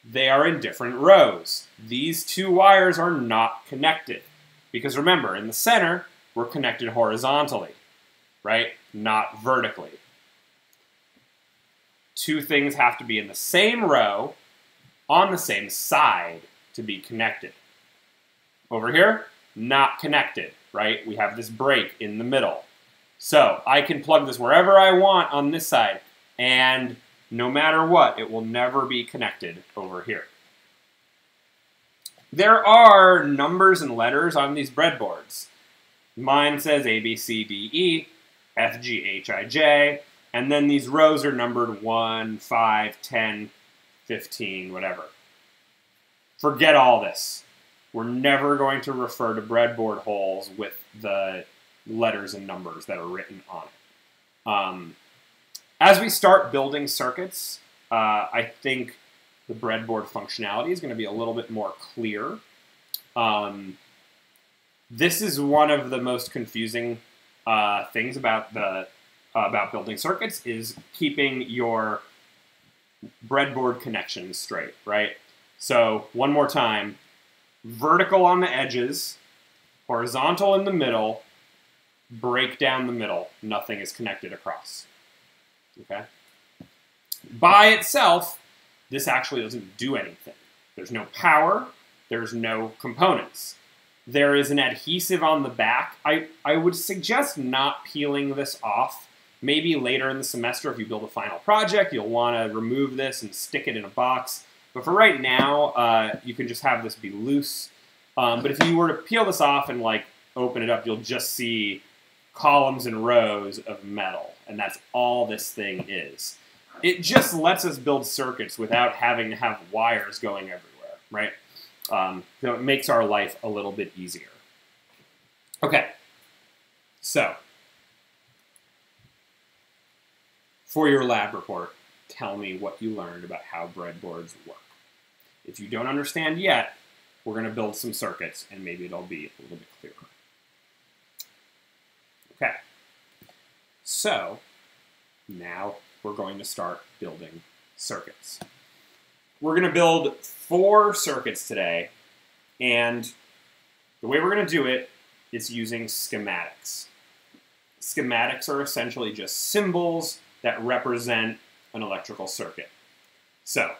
they are in different rows. These two wires are not connected. Because remember, in the center, we're connected horizontally, right? Not vertically. Two things have to be in the same row on the same side to be connected. Over here, not connected, right? We have this break in the middle. So I can plug this wherever I want on this side, and no matter what, it will never be connected over here. There are numbers and letters on these breadboards. Mine says A, B, C, D, E, F, G, H, I, J, and then these rows are numbered 1, 5, 10, 15, whatever. Forget all this. We're never going to refer to breadboard holes with the letters and numbers that are written on it. Um, as we start building circuits, uh, I think the breadboard functionality is going to be a little bit more clear. Um, this is one of the most confusing uh, things about the uh, about building circuits is keeping your breadboard connections straight, right? So one more time, vertical on the edges, horizontal in the middle, break down the middle. Nothing is connected across. Okay? By itself, this actually doesn't do anything. There's no power, there's no components. There is an adhesive on the back. I, I would suggest not peeling this off. Maybe later in the semester, if you build a final project, you'll want to remove this and stick it in a box. But for right now, uh, you can just have this be loose. Um, but if you were to peel this off and like open it up, you'll just see columns and rows of metal, and that's all this thing is. It just lets us build circuits without having to have wires going everywhere, right? Um, so it makes our life a little bit easier. Okay, so for your lab report, tell me what you learned about how breadboards work. If you don't understand yet, we're going to build some circuits and maybe it'll be a little bit clearer. Okay, so now we're going to start building circuits. we're going to build four circuits today, and the way we're going to do it is using schematics. Schematics are essentially just symbols that represent an electrical circuit. So,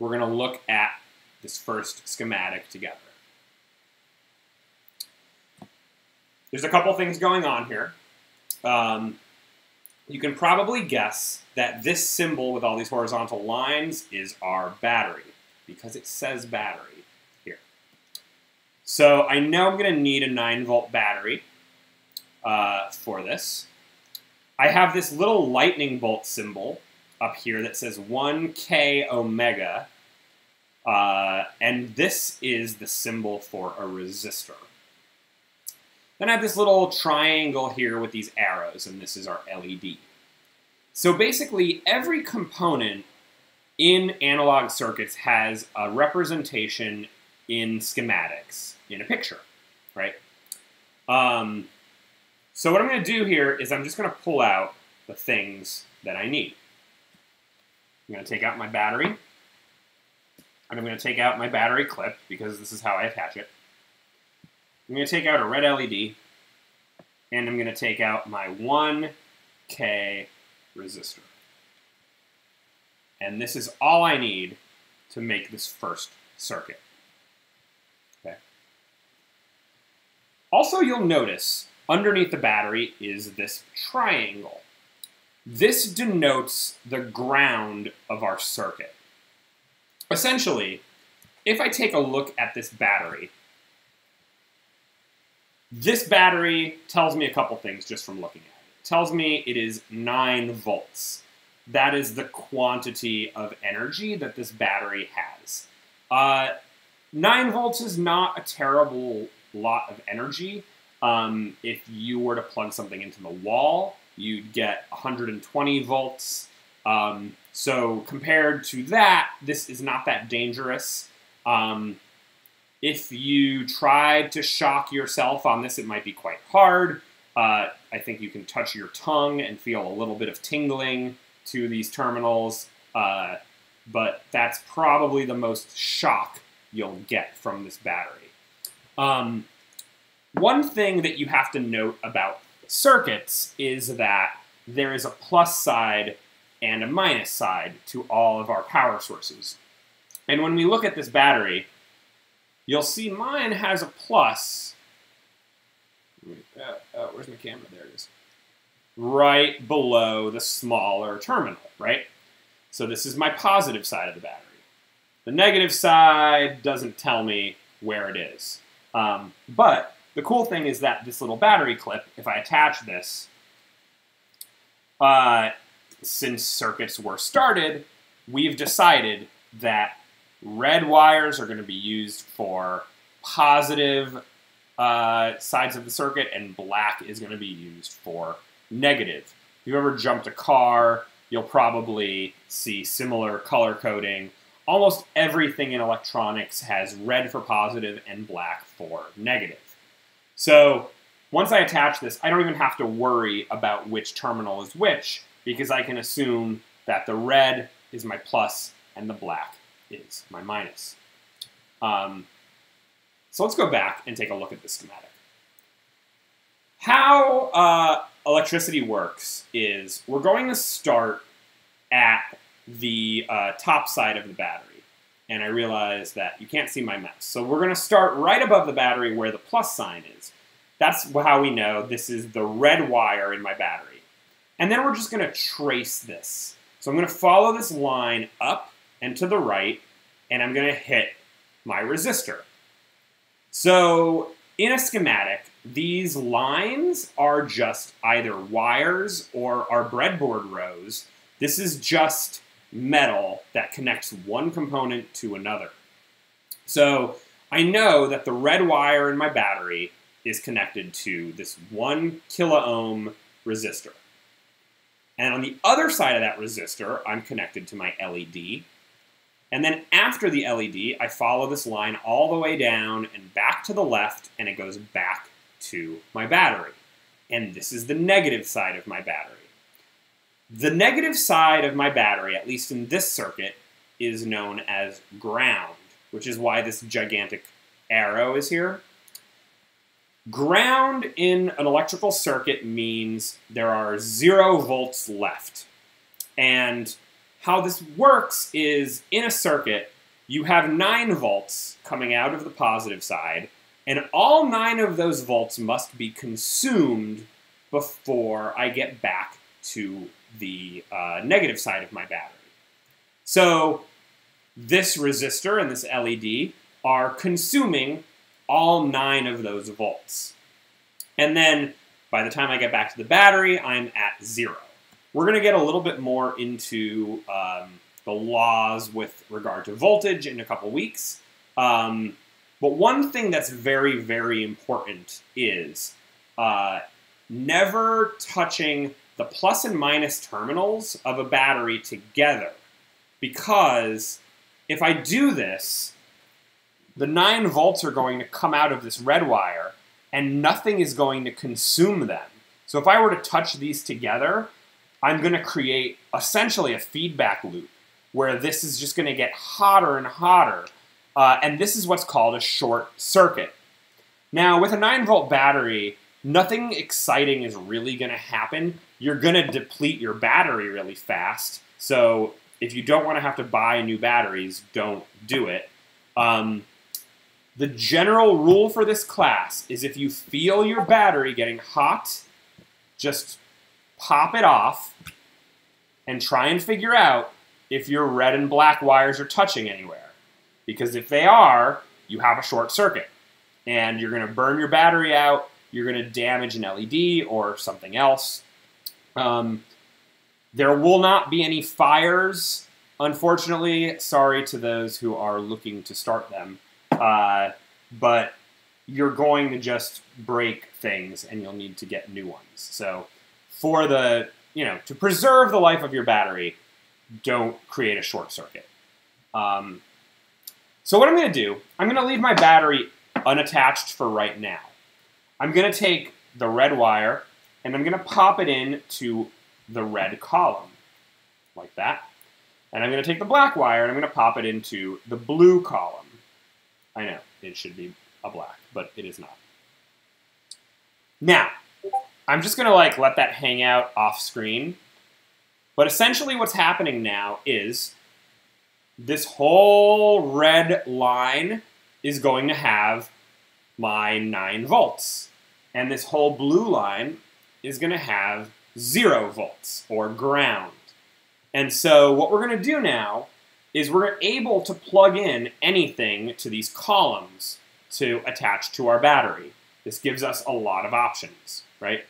we're going to look at this first schematic together. There's a couple things going on here. Um, you can probably guess that this symbol with all these horizontal lines is our battery because it says battery here. So I know I'm going to need a 9 volt battery uh, for this. I have this little lightning bolt symbol up here that says 1K omega, uh, and this is the symbol for a resistor. Then I have this little triangle here with these arrows, and this is our LED. So basically, every component in analog circuits has a representation in schematics, in a picture, right? Um, so what I'm going to do here is I'm just going to pull out the things that I need. I'm going to take out my battery, and I'm going to take out my battery clip because this is how I attach it. I'm going to take out a red LED, and I'm going to take out my 1K resistor. And this is all I need to make this first circuit. Okay. Also, you'll notice underneath the battery is this triangle. This denotes the ground of our circuit. Essentially, if I take a look at this battery, this battery tells me a couple things just from looking at it. It tells me it is 9 volts. That is the quantity of energy that this battery has. Uh, 9 volts is not a terrible lot of energy. Um, if you were to plug something into the wall, you'd get 120 volts. Um, so compared to that, this is not that dangerous. Um, if you tried to shock yourself on this, it might be quite hard. Uh, I think you can touch your tongue and feel a little bit of tingling to these terminals, uh, but that's probably the most shock you'll get from this battery. Um, one thing that you have to note about circuits is that there is a plus side and a minus side to all of our power sources. And when we look at this battery, You'll see mine has a plus. Uh, uh, where's my camera? There it is. Right below the smaller terminal, right? So this is my positive side of the battery. The negative side doesn't tell me where it is. Um, but the cool thing is that this little battery clip, if I attach this, uh, since circuits were started, we've decided that Red wires are going to be used for positive uh, sides of the circuit, and black is going to be used for negative. If you ever jumped a car, you'll probably see similar color coding. Almost everything in electronics has red for positive and black for negative. So once I attach this, I don't even have to worry about which terminal is which because I can assume that the red is my plus and the black is my minus. Um, so let's go back and take a look at the schematic. How uh, electricity works is we're going to start at the uh, top side of the battery. And I realize that you can't see my mouse. So we're going to start right above the battery where the plus sign is. That's how we know this is the red wire in my battery. And then we're just going to trace this. So I'm going to follow this line up and to the right, and I'm going to hit my resistor. So in a schematic, these lines are just either wires or our breadboard rows. This is just metal that connects one component to another. So I know that the red wire in my battery is connected to this one kilo ohm resistor. And on the other side of that resistor, I'm connected to my LED, and then after the LED, I follow this line all the way down and back to the left, and it goes back to my battery. And this is the negative side of my battery. The negative side of my battery, at least in this circuit, is known as ground, which is why this gigantic arrow is here. Ground in an electrical circuit means there are zero volts left. And how this works is in a circuit, you have nine volts coming out of the positive side, and all nine of those volts must be consumed before I get back to the uh, negative side of my battery. So this resistor and this LED are consuming all nine of those volts. And then by the time I get back to the battery, I'm at zero. We're going to get a little bit more into um, the laws with regard to voltage in a couple weeks. Um, but one thing that's very, very important is uh, never touching the plus and minus terminals of a battery together. Because if I do this, the 9 volts are going to come out of this red wire and nothing is going to consume them. So if I were to touch these together, I'm going to create essentially a feedback loop where this is just going to get hotter and hotter. Uh, and this is what's called a short circuit. Now, with a 9 volt battery, nothing exciting is really going to happen. You're going to deplete your battery really fast. So if you don't want to have to buy new batteries, don't do it. Um, the general rule for this class is if you feel your battery getting hot, just pop it off and try and figure out if your red and black wires are touching anywhere. Because if they are, you have a short circuit. And you're going to burn your battery out, you're going to damage an LED or something else. Um, there will not be any fires, unfortunately. Sorry to those who are looking to start them. Uh, but you're going to just break things and you'll need to get new ones. So for the, you know, to preserve the life of your battery, don't create a short circuit. Um, so what I'm going to do, I'm going to leave my battery unattached for right now. I'm going to take the red wire and I'm going to pop it in to the red column, like that. And I'm going to take the black wire and I'm going to pop it into the blue column. I know, it should be a black, but it is not. Now, I'm just going to like let that hang out off screen. But essentially what's happening now is this whole red line is going to have my 9 volts. And this whole blue line is going to have 0 volts, or ground. And so what we're going to do now is we're able to plug in anything to these columns to attach to our battery. This gives us a lot of options, right?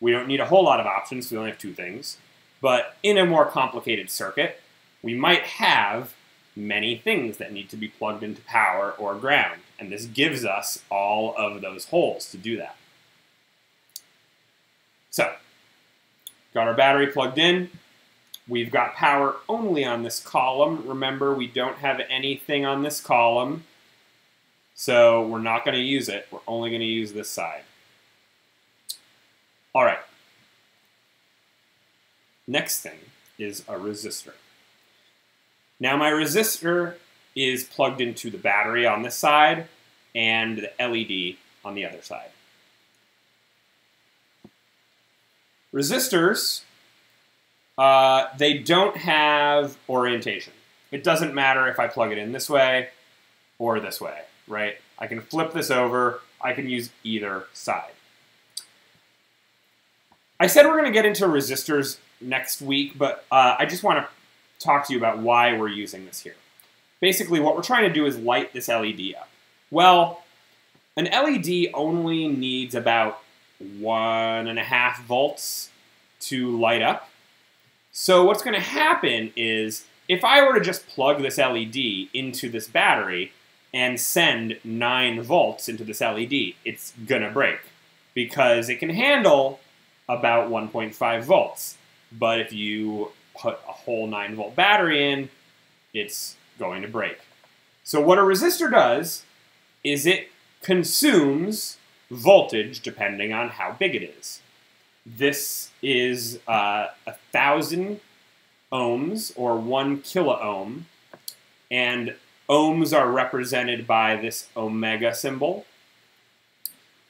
We don't need a whole lot of options, we only have two things. But in a more complicated circuit, we might have many things that need to be plugged into power or ground. And this gives us all of those holes to do that. So, got our battery plugged in. We've got power only on this column. Remember, we don't have anything on this column, so we're not going to use it. We're only going to use this side. All right. Next thing is a resistor. Now my resistor is plugged into the battery on this side and the LED on the other side. Resistors uh, they don't have orientation. It doesn't matter if I plug it in this way or this way, right? I can flip this over. I can use either side. I said we're going to get into resistors next week, but uh, I just want to talk to you about why we're using this here. Basically, what we're trying to do is light this LED up. Well, an LED only needs about one and a half volts to light up. So what's going to happen is if I were to just plug this LED into this battery and send 9 volts into this LED, it's going to break because it can handle about 1.5 volts. But if you put a whole 9 volt battery in, it's going to break. So what a resistor does is it consumes voltage depending on how big it is. This is uh, a thousand ohms or one kilo ohm. and ohms are represented by this omega symbol.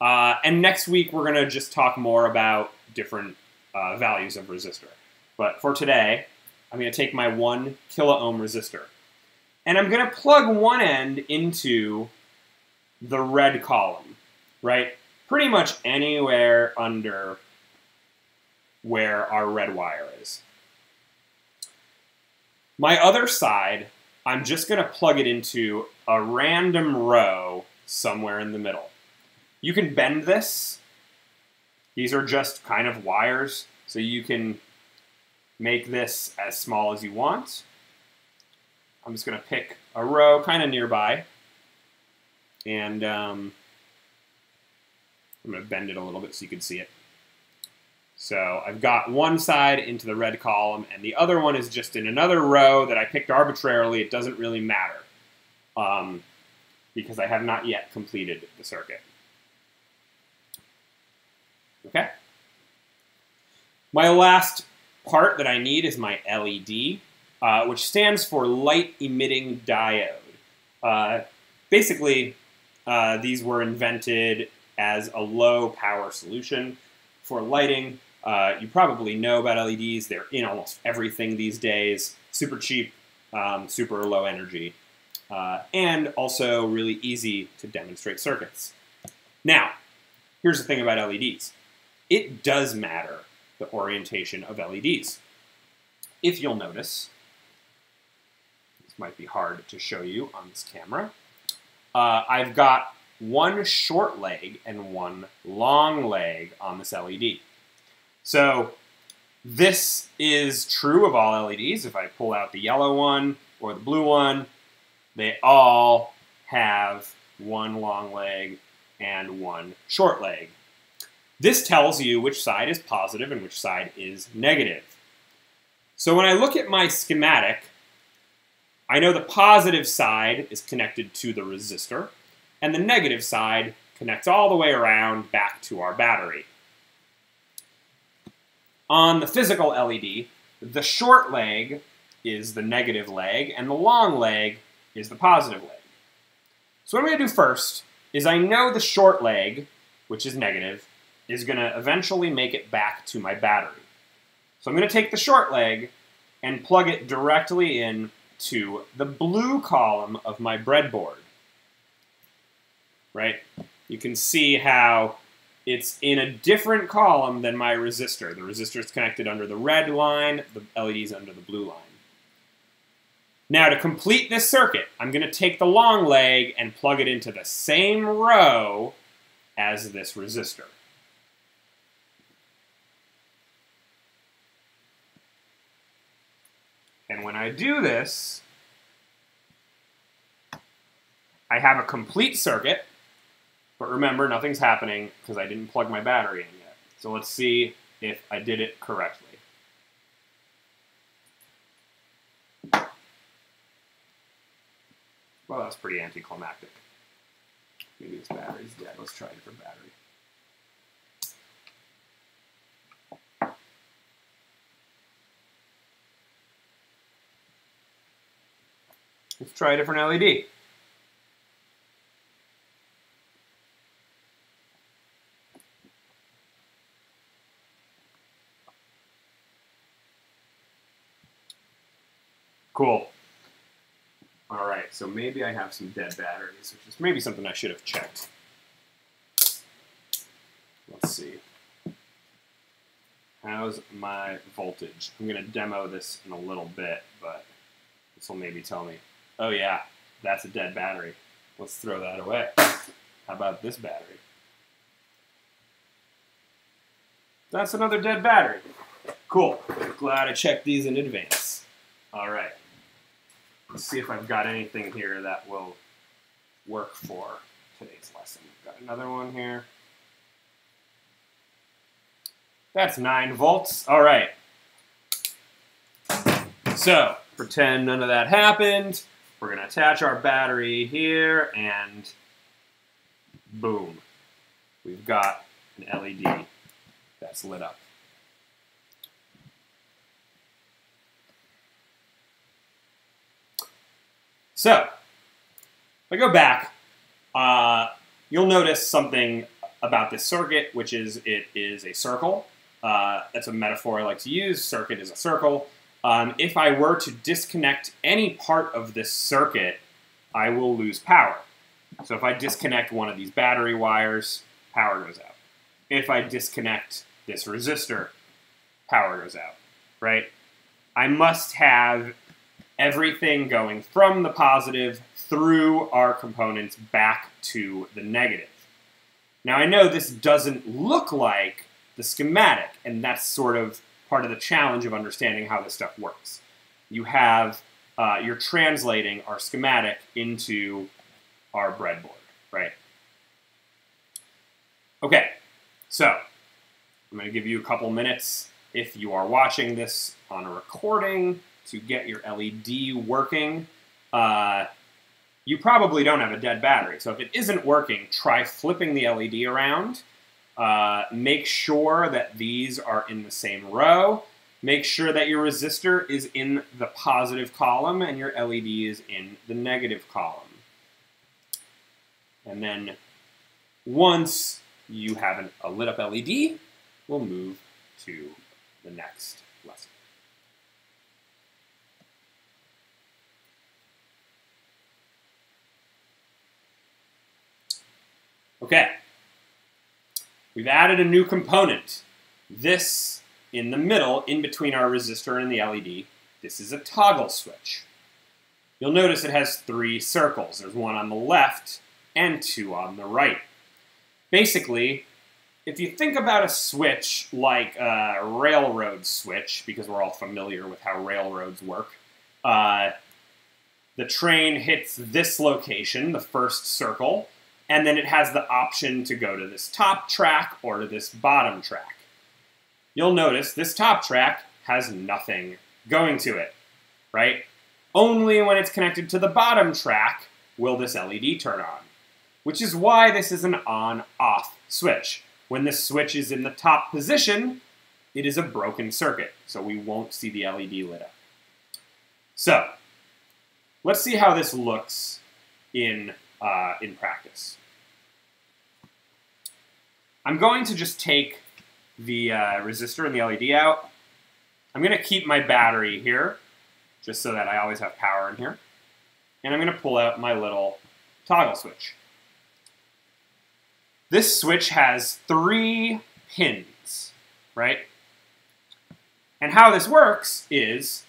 Uh, and next week, we're going to just talk more about different uh, values of resistor. But for today, I'm going to take my 1 kilo ohm resistor. And I'm going to plug one end into the red column, right? Pretty much anywhere under where our red wire is. My other side, I'm just going to plug it into a random row somewhere in the middle. You can bend this. These are just kind of wires, so you can make this as small as you want. I'm just going to pick a row kind of nearby, and um, I'm going to bend it a little bit so you can see it. So I've got one side into the red column, and the other one is just in another row that I picked arbitrarily. It doesn't really matter um, because I have not yet completed the circuit. Okay? My last part that I need is my LED, uh, which stands for light emitting diode. Uh, basically, uh, these were invented as a low power solution for lighting. Uh, you probably know about LEDs. They're in almost everything these days. Super cheap, um, super low energy, uh, and also really easy to demonstrate circuits. Now, here's the thing about LEDs. It does matter the orientation of LEDs. If you'll notice, this might be hard to show you on this camera, uh, I've got one short leg and one long leg on this LED. So this is true of all LEDs. If I pull out the yellow one or the blue one, they all have one long leg and one short leg. This tells you which side is positive and which side is negative. So when I look at my schematic, I know the positive side is connected to the resistor, and the negative side connects all the way around back to our battery. On the physical LED, the short leg is the negative leg, and the long leg is the positive leg. So what I'm going to do first is I know the short leg, which is negative, is going to eventually make it back to my battery. So I'm going to take the short leg and plug it directly in to the blue column of my breadboard right? You can see how it's in a different column than my resistor. The resistor is connected under the red line, the LED is under the blue line. Now to complete this circuit, I'm going to take the long leg and plug it into the same row as this resistor. And when I do this, I have a complete circuit but remember, nothing's happening because I didn't plug my battery in yet. So let's see if I did it correctly. Well, that's pretty anticlimactic. Maybe this battery's dead. Let's try a different battery. Let's try a different LED. Cool. All right, so maybe I have some dead batteries, which is maybe something I should have checked. Let's see. How's my voltage? I'm going to demo this in a little bit, but this will maybe tell me, oh yeah, that's a dead battery. Let's throw that away. How about this battery? That's another dead battery. Cool. Glad I checked these in advance. All right. Let's see if I've got anything here that will work for today's lesson. Got another one here. That's 9 volts. All right. So, pretend none of that happened. We're going to attach our battery here, and boom. We've got an LED that's lit up. So, if I go back, uh, you'll notice something about this circuit, which is it is a circle. Uh, that's a metaphor I like to use. Circuit is a circle. Um, if I were to disconnect any part of this circuit, I will lose power. So if I disconnect one of these battery wires, power goes out. If I disconnect this resistor, power goes out, right? I must have everything going from the positive through our components back to the negative. Now I know this doesn't look like the schematic, and that's sort of part of the challenge of understanding how this stuff works. You have, uh, you're translating our schematic into our breadboard, right? Okay, so I'm going to give you a couple minutes if you are watching this on a recording to get your LED working. Uh, you probably don't have a dead battery. So if it isn't working, try flipping the LED around. Uh, make sure that these are in the same row. Make sure that your resistor is in the positive column and your LED is in the negative column. And then once you have an, a lit up LED, we'll move to the next lesson. Okay, we've added a new component. This in the middle, in between our resistor and the LED, this is a toggle switch. You'll notice it has three circles. There's one on the left and two on the right. Basically, if you think about a switch like a railroad switch, because we're all familiar with how railroads work, uh, the train hits this location, the first circle, and then it has the option to go to this top track or to this bottom track. You'll notice this top track has nothing going to it, right? Only when it's connected to the bottom track will this LED turn on, which is why this is an on-off switch. When this switch is in the top position, it is a broken circuit, so we won't see the LED lit up. So, let's see how this looks in, uh, in practice. I'm going to just take the uh, resistor and the LED out. I'm going to keep my battery here, just so that I always have power in here. And I'm going to pull out my little toggle switch. This switch has three pins, right? And how this works is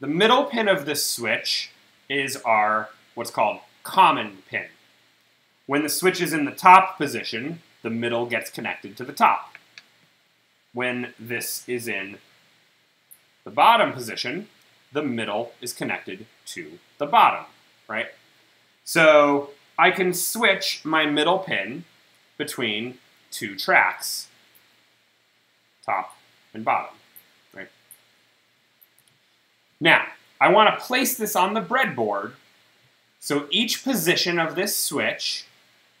the middle pin of this switch is our what's called common pin. When the switch is in the top position, the middle gets connected to the top. When this is in the bottom position, the middle is connected to the bottom, right? So I can switch my middle pin between two tracks, top and bottom, right? Now, I want to place this on the breadboard so each position of this switch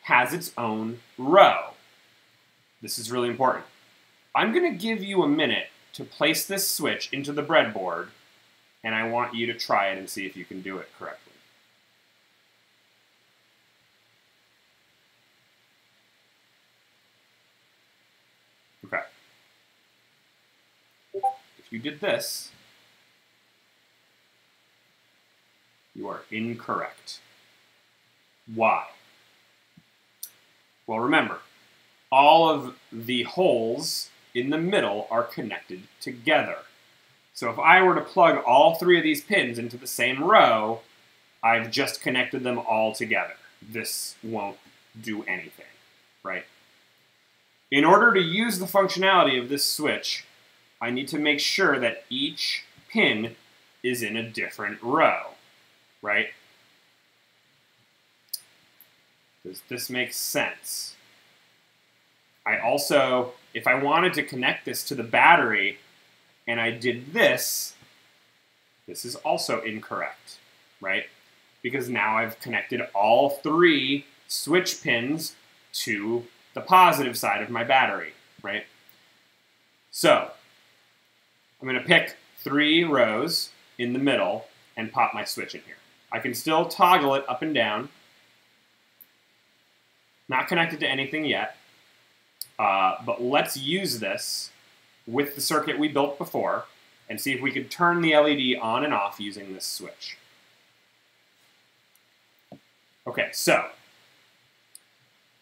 has its own row. This is really important. I'm going to give you a minute to place this switch into the breadboard, and I want you to try it and see if you can do it correctly. Okay. If you did this, you are incorrect. Why? Well, remember, all of the holes in the middle are connected together. So if I were to plug all three of these pins into the same row, I've just connected them all together. This won't do anything, right? In order to use the functionality of this switch, I need to make sure that each pin is in a different row, right? Does this make sense? I also, if I wanted to connect this to the battery and I did this, this is also incorrect, right? Because now I've connected all three switch pins to the positive side of my battery, right? So, I'm going to pick three rows in the middle and pop my switch in here. I can still toggle it up and down. Not connected to anything yet. Uh, but let's use this with the circuit we built before and see if we could turn the LED on and off using this switch. Okay, so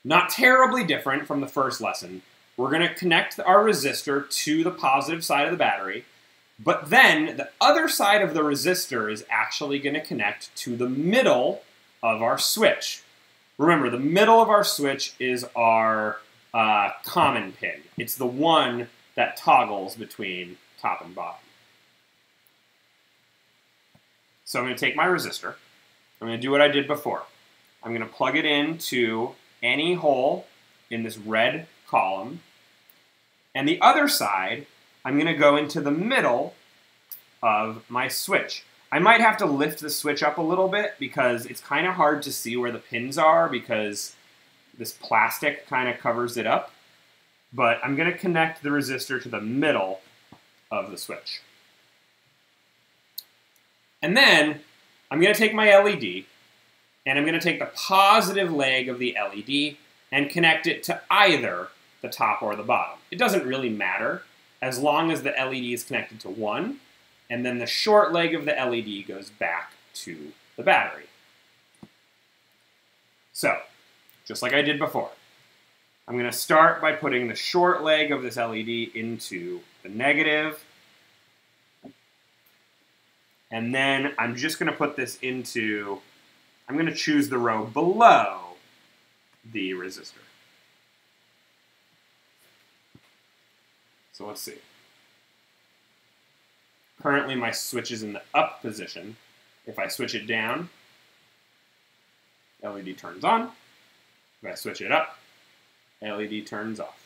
not terribly different from the first lesson. We're going to connect our resistor to the positive side of the battery, but then the other side of the resistor is actually going to connect to the middle of our switch. Remember, the middle of our switch is our uh, common pin. It's the one that toggles between top and bottom. So I'm going to take my resistor. I'm going to do what I did before. I'm going to plug it into any hole in this red column. And the other side, I'm going to go into the middle of my switch. I might have to lift the switch up a little bit because it's kind of hard to see where the pins are because this plastic kind of covers it up. But I'm going to connect the resistor to the middle of the switch. And then I'm going to take my LED and I'm going to take the positive leg of the LED and connect it to either the top or the bottom. It doesn't really matter as long as the LED is connected to one and then the short leg of the LED goes back to the battery. So, just like I did before, I'm going to start by putting the short leg of this LED into the negative, and then I'm just going to put this into, I'm going to choose the row below the resistor. So let's see. Currently my switch is in the up position. If I switch it down, LED turns on. If I switch it up, LED turns off.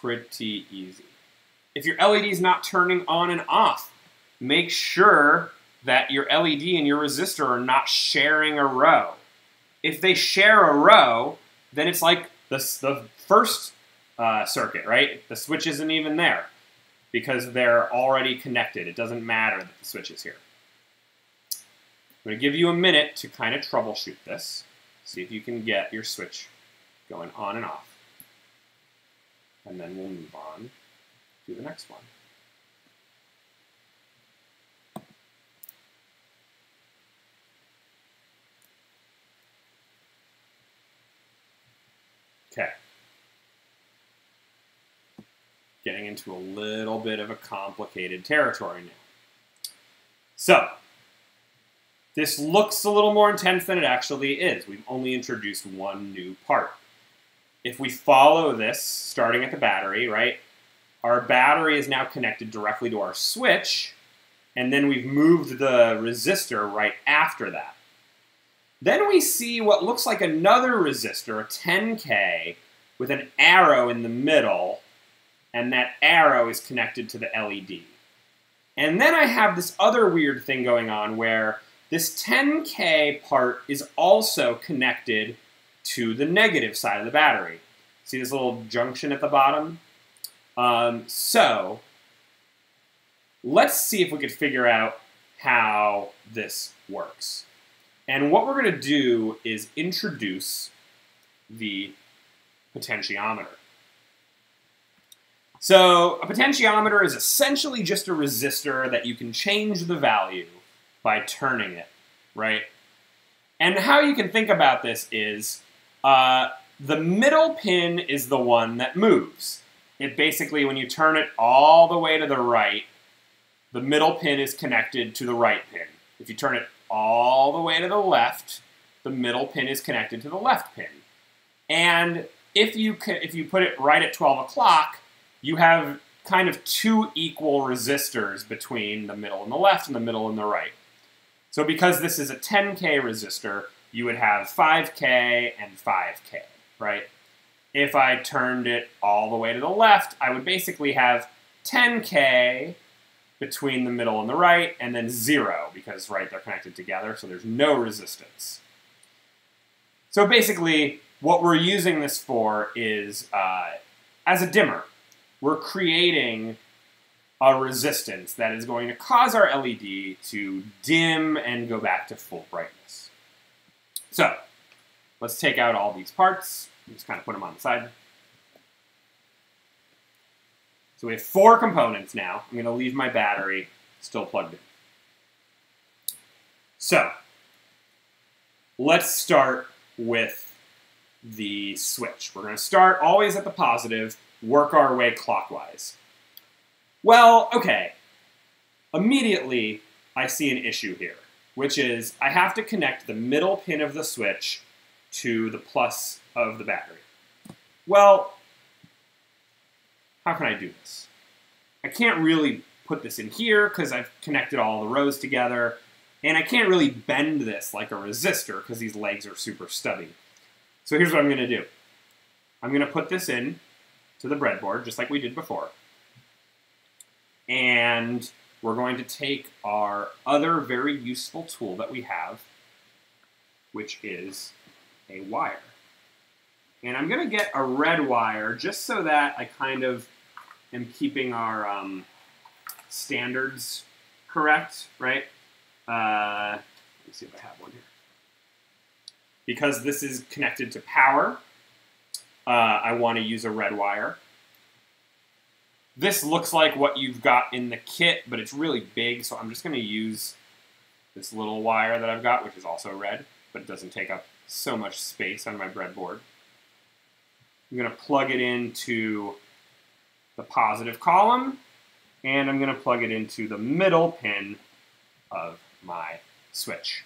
Pretty easy. If your LED is not turning on and off, make sure that your LED and your resistor are not sharing a row. If they share a row, then it's like the, the first uh, circuit, right? The switch isn't even there because they're already connected. It doesn't matter that the switch is here. I'm going to give you a minute to kind of troubleshoot this. See if you can get your switch going on and off. And then we'll move on to the next one. Okay. Getting into a little bit of a complicated territory now. So, this looks a little more intense than it actually is. We've only introduced one new part. If we follow this, starting at the battery, right, our battery is now connected directly to our switch, and then we've moved the resistor right after that. Then we see what looks like another resistor, a 10K, with an arrow in the middle, and that arrow is connected to the LED. And then I have this other weird thing going on where this 10K part is also connected to the negative side of the battery. See this little junction at the bottom? Um, so, let's see if we could figure out how this works. And what we're going to do is introduce the potentiometer. So a potentiometer is essentially just a resistor that you can change the value by turning it, right? And how you can think about this is uh, the middle pin is the one that moves. It basically, when you turn it all the way to the right, the middle pin is connected to the right pin. If you turn it all the way to the left, the middle pin is connected to the left pin. And if you, if you put it right at 12 o'clock, you have kind of two equal resistors between the middle and the left and the middle and the right. So because this is a 10K resistor, you would have 5K and 5K, right? If I turned it all the way to the left, I would basically have 10K between the middle and the right, and then zero, because, right, they're connected together, so there's no resistance. So basically, what we're using this for is uh, as a dimmer. we're creating a resistance that is going to cause our LED to dim and go back to full brightness. So let's take out all these parts. Just kind of put them on the side. So we have four components now. I'm going to leave my battery still plugged in. So let's start with the switch. We're going to start always at the positive, work our way clockwise. Well, okay. Immediately, I see an issue here, which is I have to connect the middle pin of the switch to the plus of the battery. Well, how can I do this? I can't really put this in here because I've connected all the rows together, and I can't really bend this like a resistor because these legs are super stubby. So here's what I'm going to do. I'm going to put this in to the breadboard, just like we did before. And we're going to take our other very useful tool that we have, which is a wire. And I'm going to get a red wire just so that I kind of am keeping our um, standards correct, right? Uh, let me see if I have one here. Because this is connected to power, uh, I want to use a red wire. This looks like what you've got in the kit, but it's really big, so I'm just going to use this little wire that I've got, which is also red, but it doesn't take up so much space on my breadboard. I'm going to plug it into the positive column, and I'm going to plug it into the middle pin of my switch.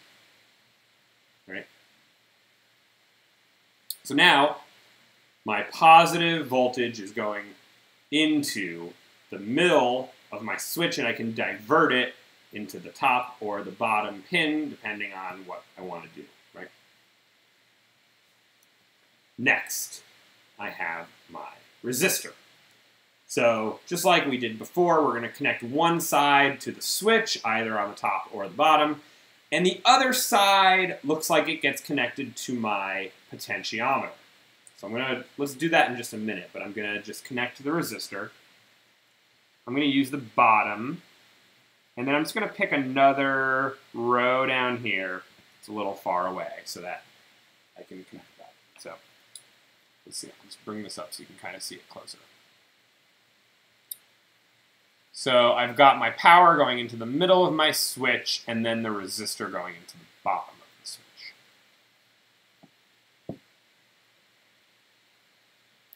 Right. So now my positive voltage is going into the middle of my switch and I can divert it into the top or the bottom pin depending on what I want to do, right? Next, I have my resistor. So just like we did before, we're going to connect one side to the switch, either on the top or the bottom, and the other side looks like it gets connected to my potentiometer. So I'm going to, let's do that in just a minute, but I'm going to just connect to the resistor. I'm going to use the bottom, and then I'm just going to pick another row down here. It's a little far away so that I can connect that. So let's see, just bring this up so you can kind of see it closer. So I've got my power going into the middle of my switch, and then the resistor going into the bottom. Of the switch.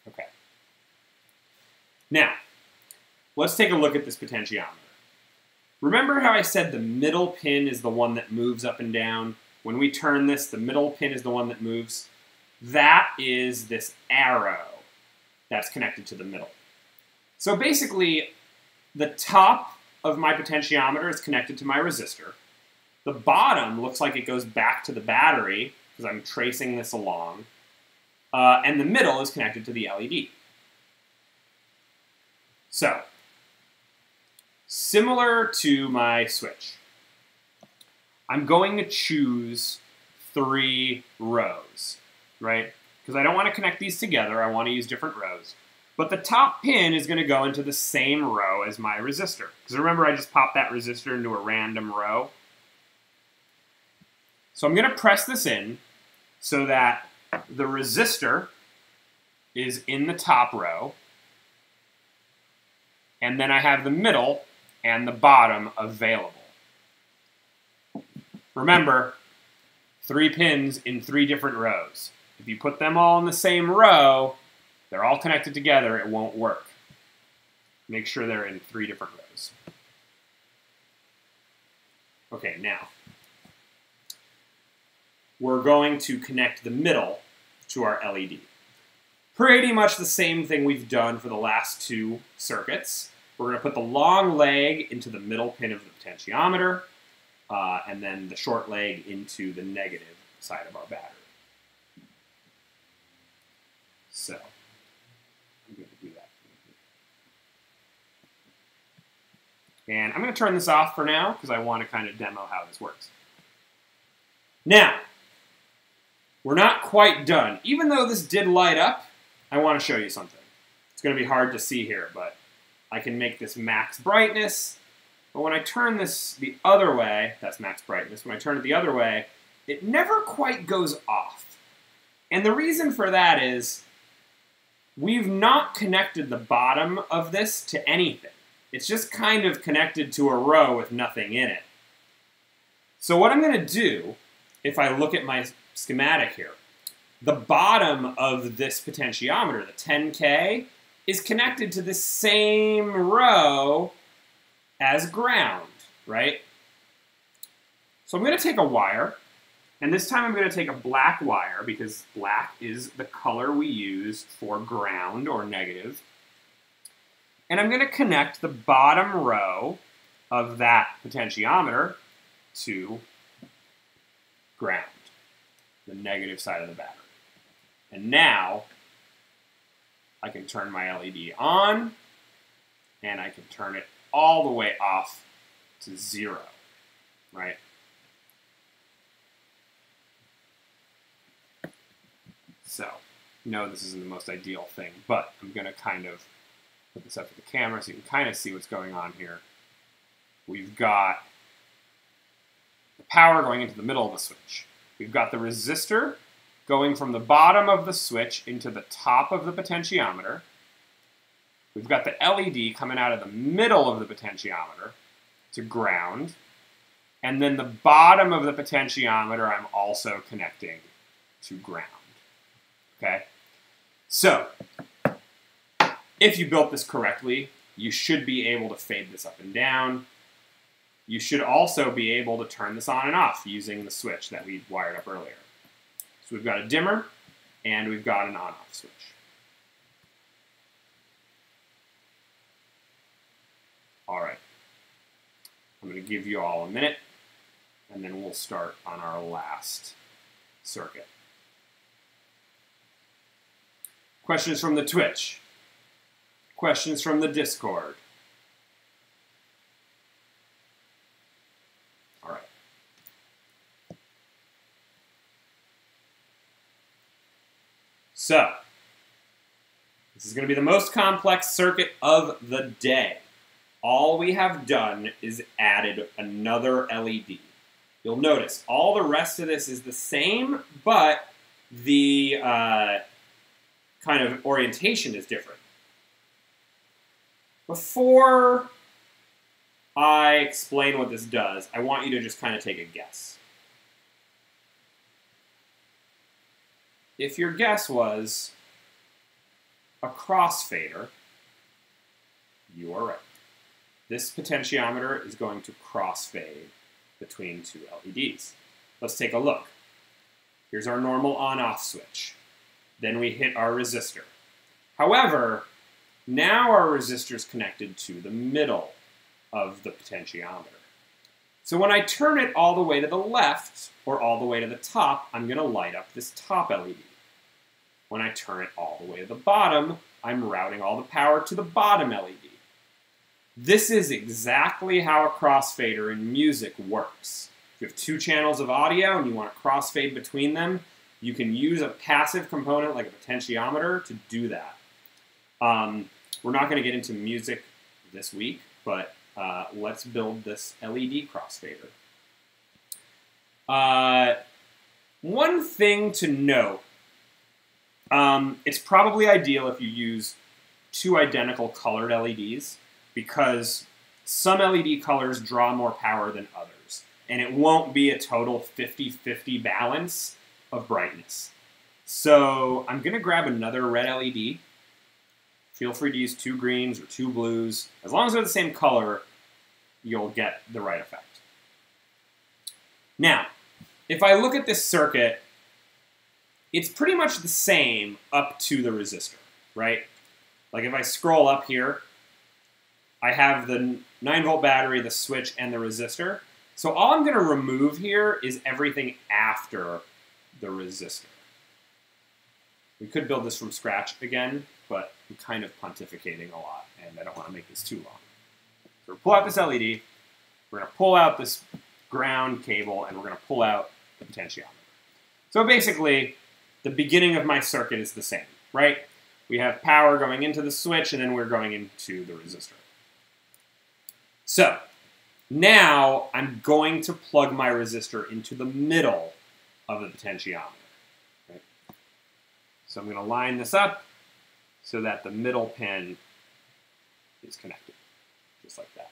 Okay. Now, let's take a look at this potentiometer. Remember how I said the middle pin is the one that moves up and down? When we turn this, the middle pin is the one that moves. That is this arrow that's connected to the middle. So basically, the top of my potentiometer is connected to my resistor. The bottom looks like it goes back to the battery because I'm tracing this along. Uh, and the middle is connected to the LED. So, similar to my switch, I'm going to choose three rows, right? Because I don't want to connect these together. I want to use different rows. But the top pin is going to go into the same row as my resistor. Because remember, I just popped that resistor into a random row. So I'm going to press this in so that the resistor is in the top row and then I have the middle and the bottom available. Remember, three pins in three different rows. If you put them all in the same row, they're all connected together, it won't work. Make sure they're in three different rows. Okay, now, we're going to connect the middle to our LED. Pretty much the same thing we've done for the last two circuits. We're going to put the long leg into the middle pin of the potentiometer, uh, and then the short leg into the negative side of our battery. So, I'm going to do that. And I'm going to turn this off for now because I want to kind of demo how this works. Now, we're not quite done. Even though this did light up, I want to show you something. It's going to be hard to see here, but I can make this max brightness. But when I turn this the other way, that's max brightness, when I turn it the other way, it never quite goes off. And the reason for that is we've not connected the bottom of this to anything. It's just kind of connected to a row with nothing in it. So what I'm going to do, if I look at my schematic here, the bottom of this potentiometer, the 10K, is connected to the same row as ground, right? So I'm going to take a wire, and this time I'm going to take a black wire because black is the color we use for ground or negative. And I'm going to connect the bottom row of that potentiometer to ground, the negative side of the battery. And now I can turn my LED on and I can turn it all the way off to zero, right? So, no, this isn't the most ideal thing, but I'm going to kind of put this up to the camera so you can kind of see what's going on here. We've got the power going into the middle of the switch. We've got the resistor going from the bottom of the switch into the top of the potentiometer. We've got the LED coming out of the middle of the potentiometer to ground. And then the bottom of the potentiometer I'm also connecting to ground. Okay? So, if you built this correctly, you should be able to fade this up and down. You should also be able to turn this on and off using the switch that we wired up earlier. So we've got a dimmer and we've got an on-off switch. All right. I'm going to give you all a minute and then we'll start on our last circuit. Questions from the Twitch. Questions from the Discord. All right. So, this is going to be the most complex circuit of the day. All we have done is added another LED. You'll notice all the rest of this is the same, but the uh, kind of orientation is different. Before I explain what this does, I want you to just kind of take a guess. If your guess was a crossfader, you are right. This potentiometer is going to crossfade between two LEDs. Let's take a look. Here's our normal on-off switch. Then we hit our resistor. However, now our resistor is connected to the middle of the potentiometer. So when I turn it all the way to the left, or all the way to the top, I'm going to light up this top LED. When I turn it all the way to the bottom, I'm routing all the power to the bottom LED. This is exactly how a crossfader in music works. If you have two channels of audio and you want to crossfade between them, you can use a passive component like a potentiometer to do that. Um, we're not going to get into music this week, but uh, let's build this LED crossfader. Uh, one thing to note, um, it's probably ideal if you use two identical colored LEDs because some LED colors draw more power than others, and it won't be a total 50-50 balance of brightness. So I'm going to grab another red LED. Feel free to use two greens or two blues. As long as they're the same color, you'll get the right effect. Now, if I look at this circuit, it's pretty much the same up to the resistor, right? Like if I scroll up here, I have the 9 volt battery, the switch, and the resistor. So all I'm going to remove here is everything after the resistor. We could build this from scratch again, but I'm kind of pontificating a lot, and I don't want to make this too long. So we're pull out this LED, we're going to pull out this ground cable, and we're going to pull out the potentiometer. So basically, the beginning of my circuit is the same, right? we have power going into the switch, and then we're going into the resistor. So now I'm going to plug my resistor into the middle of the potentiometer. Right? So I'm going to line this up so that the middle pin is connected, just like that.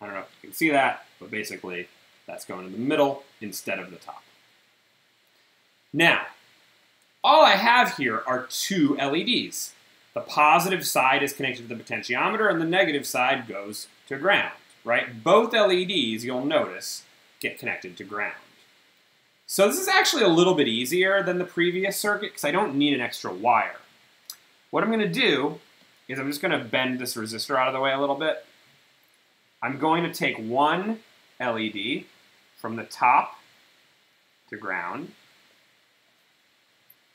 I don't know if you can see that, but basically that's going in the middle instead of the top. Now, all I have here are two LEDs. The positive side is connected to the potentiometer, and the negative side goes to ground, right? Both LEDs, you'll notice, get connected to ground. So this is actually a little bit easier than the previous circuit because I don't need an extra wire. What I'm going to do is I'm just going to bend this resistor out of the way a little bit. I'm going to take one LED from the top to ground,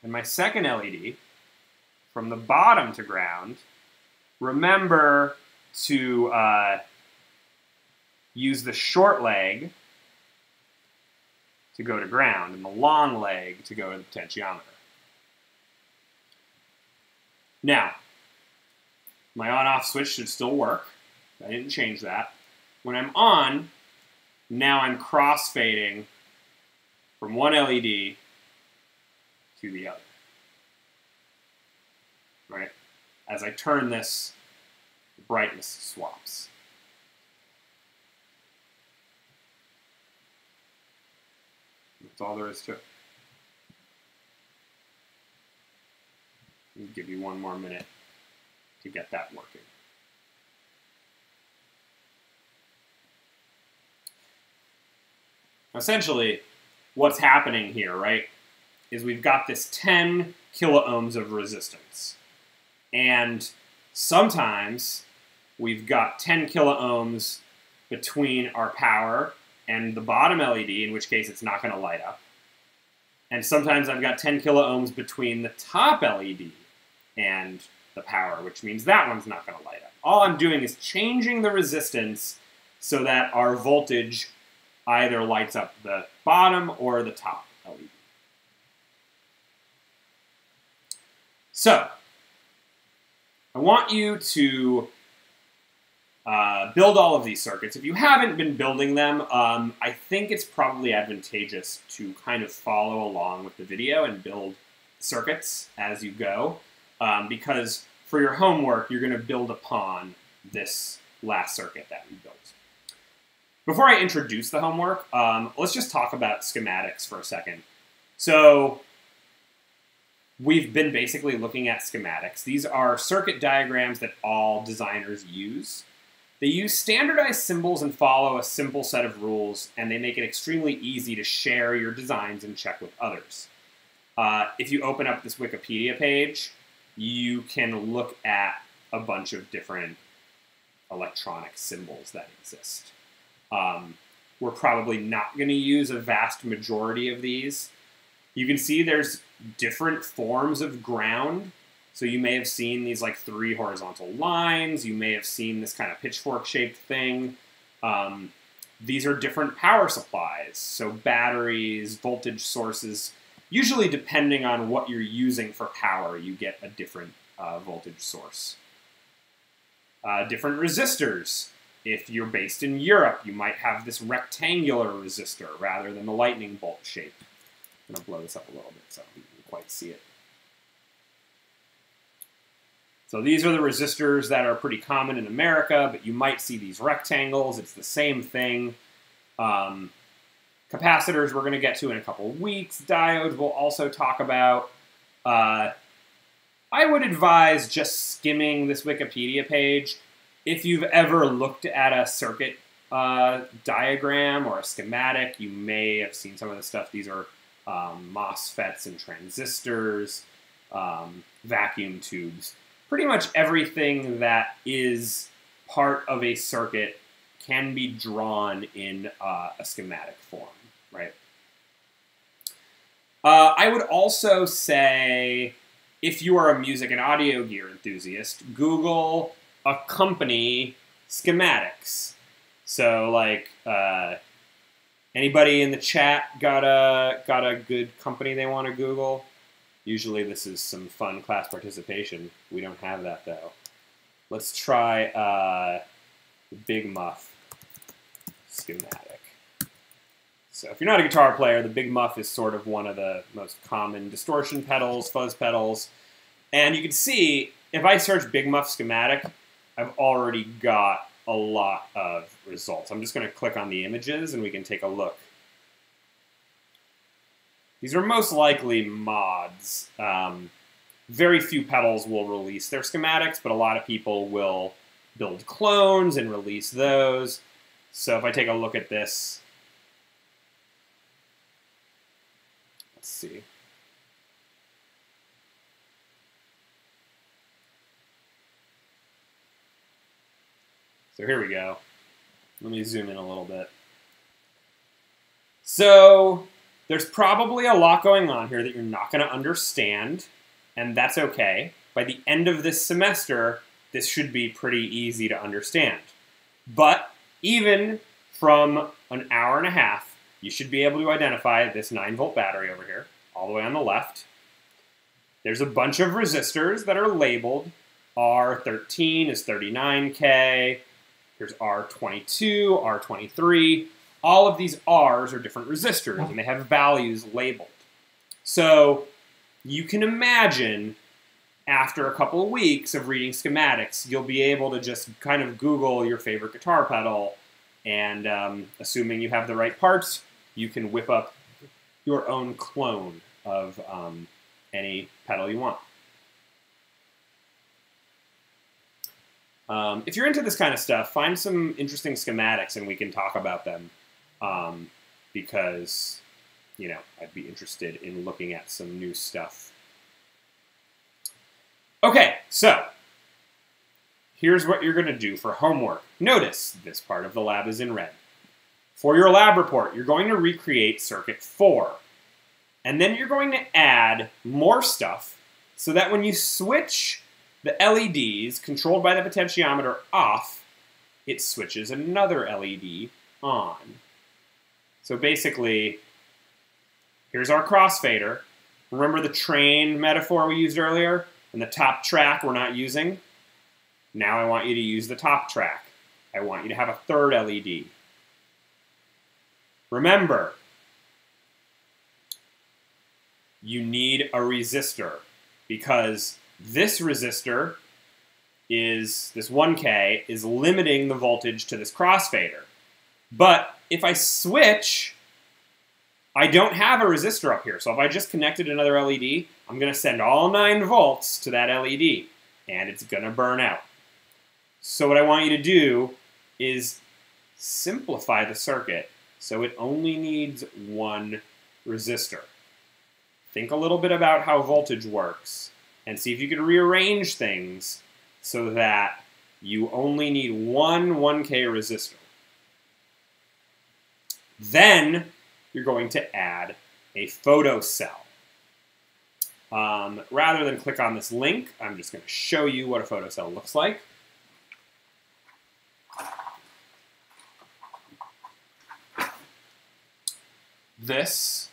and my second LED from the bottom to ground. Remember to uh, use the short leg to go to ground and the long leg to go to the potentiometer. Now, my on-off switch should still work. I didn't change that. When I'm on, now I'm crossfading from one LED to the other. Right? As I turn this, the brightness swaps. That's all there is to it. I'll give you one more minute to get that working. Essentially, what's happening here, right, is we've got this 10 kiloohms of resistance. And sometimes we've got 10 kiloohms between our power and the bottom LED, in which case it's not going to light up. And sometimes I've got 10 kiloohms between the top LED and the power, which means that one's not going to light up. All I'm doing is changing the resistance so that our voltage either lights up the bottom or the top LED. So, I want you to uh, build all of these circuits. If you haven't been building them, um, I think it's probably advantageous to kind of follow along with the video and build circuits as you go, um, because for your homework, you're going to build upon this last circuit that we built. Before I introduce the homework, um, let's just talk about schematics for a second. So we've been basically looking at schematics. These are circuit diagrams that all designers use. They use standardized symbols and follow a simple set of rules, and they make it extremely easy to share your designs and check with others. Uh, if you open up this Wikipedia page, you can look at a bunch of different electronic symbols that exist. Um, we're probably not going to use a vast majority of these. You can see there's different forms of ground. So you may have seen these like three horizontal lines. You may have seen this kind of pitchfork shaped thing. Um, these are different power supplies. So batteries, voltage sources, usually depending on what you're using for power, you get a different uh, voltage source. Uh, different resistors. If you're based in Europe, you might have this rectangular resistor rather than the lightning bolt shape. I'm going to blow this up a little bit so you can quite see it. So these are the resistors that are pretty common in America, but you might see these rectangles. It's the same thing. Um, capacitors we're going to get to in a couple weeks. Diodes we'll also talk about. Uh, I would advise just skimming this Wikipedia page. If you've ever looked at a circuit uh, diagram or a schematic, you may have seen some of the stuff. These are um, MOSFETs and transistors, um, vacuum tubes. Pretty much everything that is part of a circuit can be drawn in uh, a schematic form, right? Uh, I would also say, if you are a music and audio gear enthusiast, Google accompany schematics. So, like, uh, Anybody in the chat got a got a good company they want to Google? Usually this is some fun class participation. We don't have that though. Let's try uh, Big Muff schematic. So if you're not a guitar player, the Big Muff is sort of one of the most common distortion pedals, fuzz pedals. And you can see, if I search Big Muff schematic, I've already got a lot of results. I'm just going to click on the images and we can take a look. These are most likely mods. Um, very few pedals will release their schematics, but a lot of people will build clones and release those. So if I take a look at this, see. So here we go. Let me zoom in a little bit. So there's probably a lot going on here that you're not going to understand, and that's okay. By the end of this semester, this should be pretty easy to understand. But even from an hour and a half, you should be able to identify this 9 volt battery over here, all the way on the left. There's a bunch of resistors that are labeled. R13 is 39K, Here's R22, R23. All of these R's are different resistors, and they have values labeled. So you can imagine after a couple of weeks of reading schematics, you'll be able to just kind of Google your favorite guitar pedal, and um, assuming you have the right parts, you can whip up your own clone of um, any pedal you want. Um, if you're into this kind of stuff, find some interesting schematics and we can talk about them um, because, you know, I'd be interested in looking at some new stuff. Okay, so here's what you're going to do for homework. Notice this part of the lab is in red. For your lab report, you're going to recreate circuit 4. And then you're going to add more stuff so that when you switch the LEDs controlled by the potentiometer off, it switches another LED on. So basically, here's our crossfader. Remember the train metaphor we used earlier? And the top track we're not using? Now I want you to use the top track. I want you to have a third LED. Remember, you need a resistor because this resistor is, this 1K, is limiting the voltage to this crossfader. But if I switch, I don't have a resistor up here. So if I just connected another LED, I'm going to send all 9 volts to that LED, and it's going to burn out. So what I want you to do is simplify the circuit so it only needs one resistor. Think a little bit about how voltage works and see if you can rearrange things so that you only need one 1K resistor. Then you're going to add a photocell. Um, rather than click on this link, I'm just going to show you what a photocell looks like. This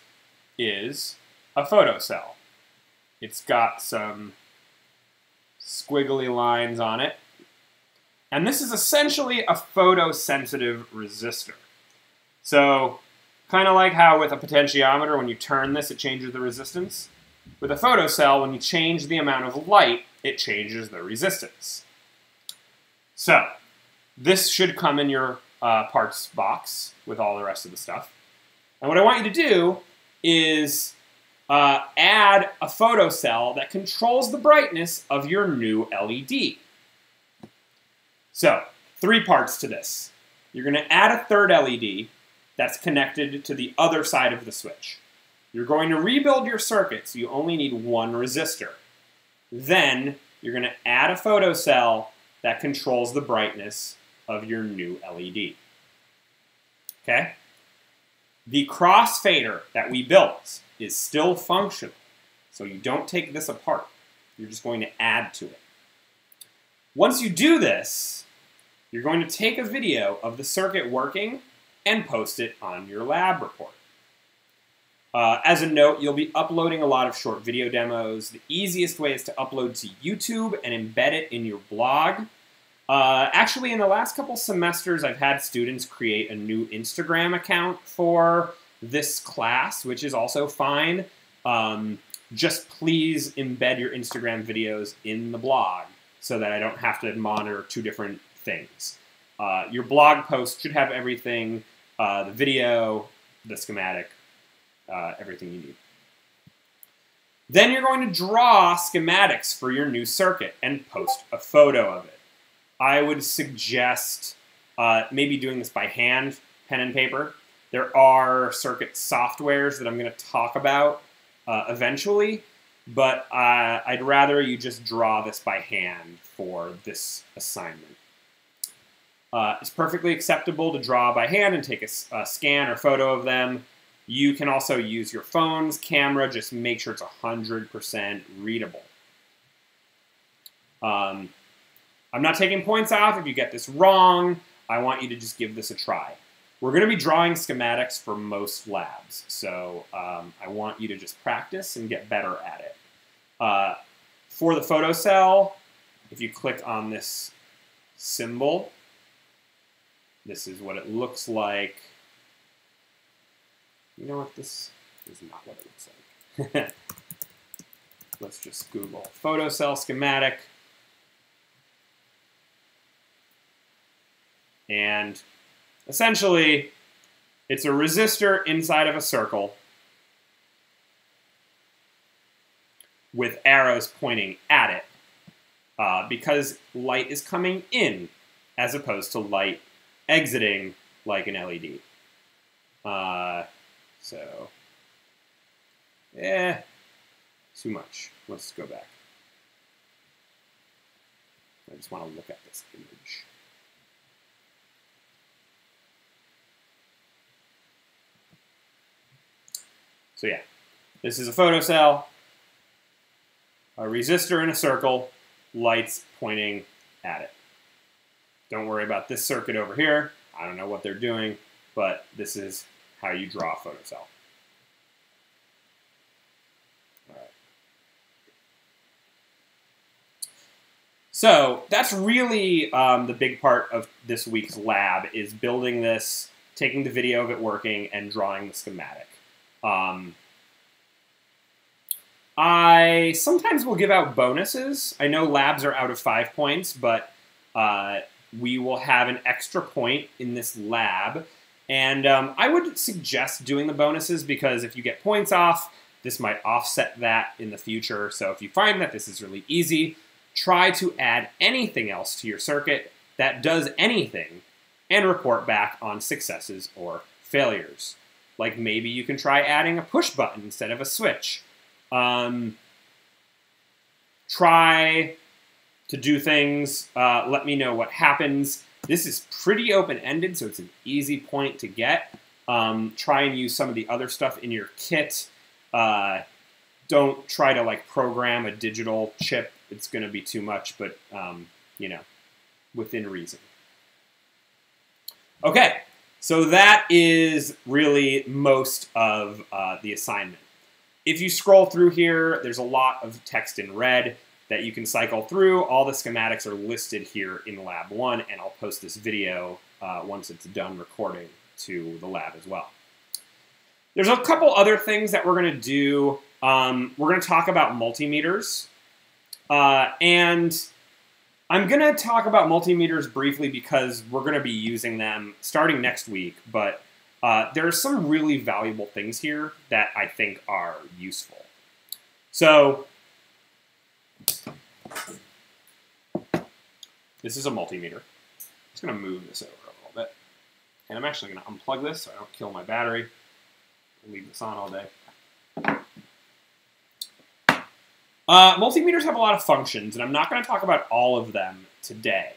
is a photocell. It's got some squiggly lines on it. And this is essentially a photosensitive resistor. So, kind of like how with a potentiometer, when you turn this, it changes the resistance. With a photocell, when you change the amount of light, it changes the resistance. So, this should come in your uh, parts box with all the rest of the stuff. And what I want you to do is uh, add a photocell that controls the brightness of your new LED. So, three parts to this. You're going to add a third LED that's connected to the other side of the switch. You're going to rebuild your circuit so you only need one resistor. Then, you're going to add a photocell that controls the brightness of your new LED. Okay? The crossfader that we built is still functional. So you don't take this apart. You're just going to add to it. Once you do this, you're going to take a video of the circuit working and post it on your lab report. Uh, as a note, you'll be uploading a lot of short video demos. The easiest way is to upload to YouTube and embed it in your blog. Uh, actually, in the last couple semesters, I've had students create a new Instagram account for this class, which is also fine. Um, just please embed your Instagram videos in the blog so that I don't have to monitor two different things. Uh, your blog post should have everything, uh, the video, the schematic, uh, everything you need. Then you're going to draw schematics for your new circuit and post a photo of it. I would suggest uh, maybe doing this by hand, pen and paper. There are circuit softwares that I'm going to talk about uh, eventually, but uh, I'd rather you just draw this by hand for this assignment. Uh, it's perfectly acceptable to draw by hand and take a, a, scan or photo of them. You can also use your phone's camera, just make sure it's 100% readable. Um, I'm not taking points off. If you get this wrong, I want you to just give this a try. We're going to be drawing schematics for most labs, so um, I want you to just practice and get better at it. Uh, for the photocell, if you click on this symbol, this is what it looks like. You know what? This is not what it looks like. Let's just Google photocell schematic. And essentially, it's a resistor inside of a circle with arrows pointing at it uh, because light is coming in as opposed to light exiting like an LED. Uh, so, eh, too much. Let's go back. I just want to look at this image. So yeah, this is a photocell, a resistor in a circle, lights pointing at it. Don't worry about this circuit over here. I don't know what they're doing, but this is how you draw a photocell. So that's really um, the big part of this week's lab is building this, taking the video of it working, and drawing the schematic. Um, I sometimes will give out bonuses. I know labs are out of five points, but uh, we will have an extra point in this lab. And um, I would suggest doing the bonuses because if you get points off, this might offset that in the future. So if you find that this is really easy, try to add anything else to your circuit that does anything and report back on successes or failures. Like maybe you can try adding a push button instead of a switch. Um, try to do things. Uh, let me know what happens. This is pretty open-ended, so it's an easy point to get. Um, try and use some of the other stuff in your kit. Uh, don't try to like program a digital chip. It's going to be too much, but um, you know, within reason. Okay, so that is really most of uh, the assignment. If you scroll through here, there's a lot of text in red that you can cycle through. All the schematics are listed here in Lab 1, and I'll post this video uh, once it's done recording to the lab as well. There's a couple other things that we're going to do. Um, we're going to talk about multimeters. Uh, and I'm going to talk about multimeters briefly because we're going to be using them starting next week, but uh, there are some really valuable things here that I think are useful. So, this is a multimeter. I'm just going to move this over a little bit. And I'm actually going to unplug this so I don't kill my battery. I'll leave this on all day. Uh, multimeters have a lot of functions, and I'm not going to talk about all of them today.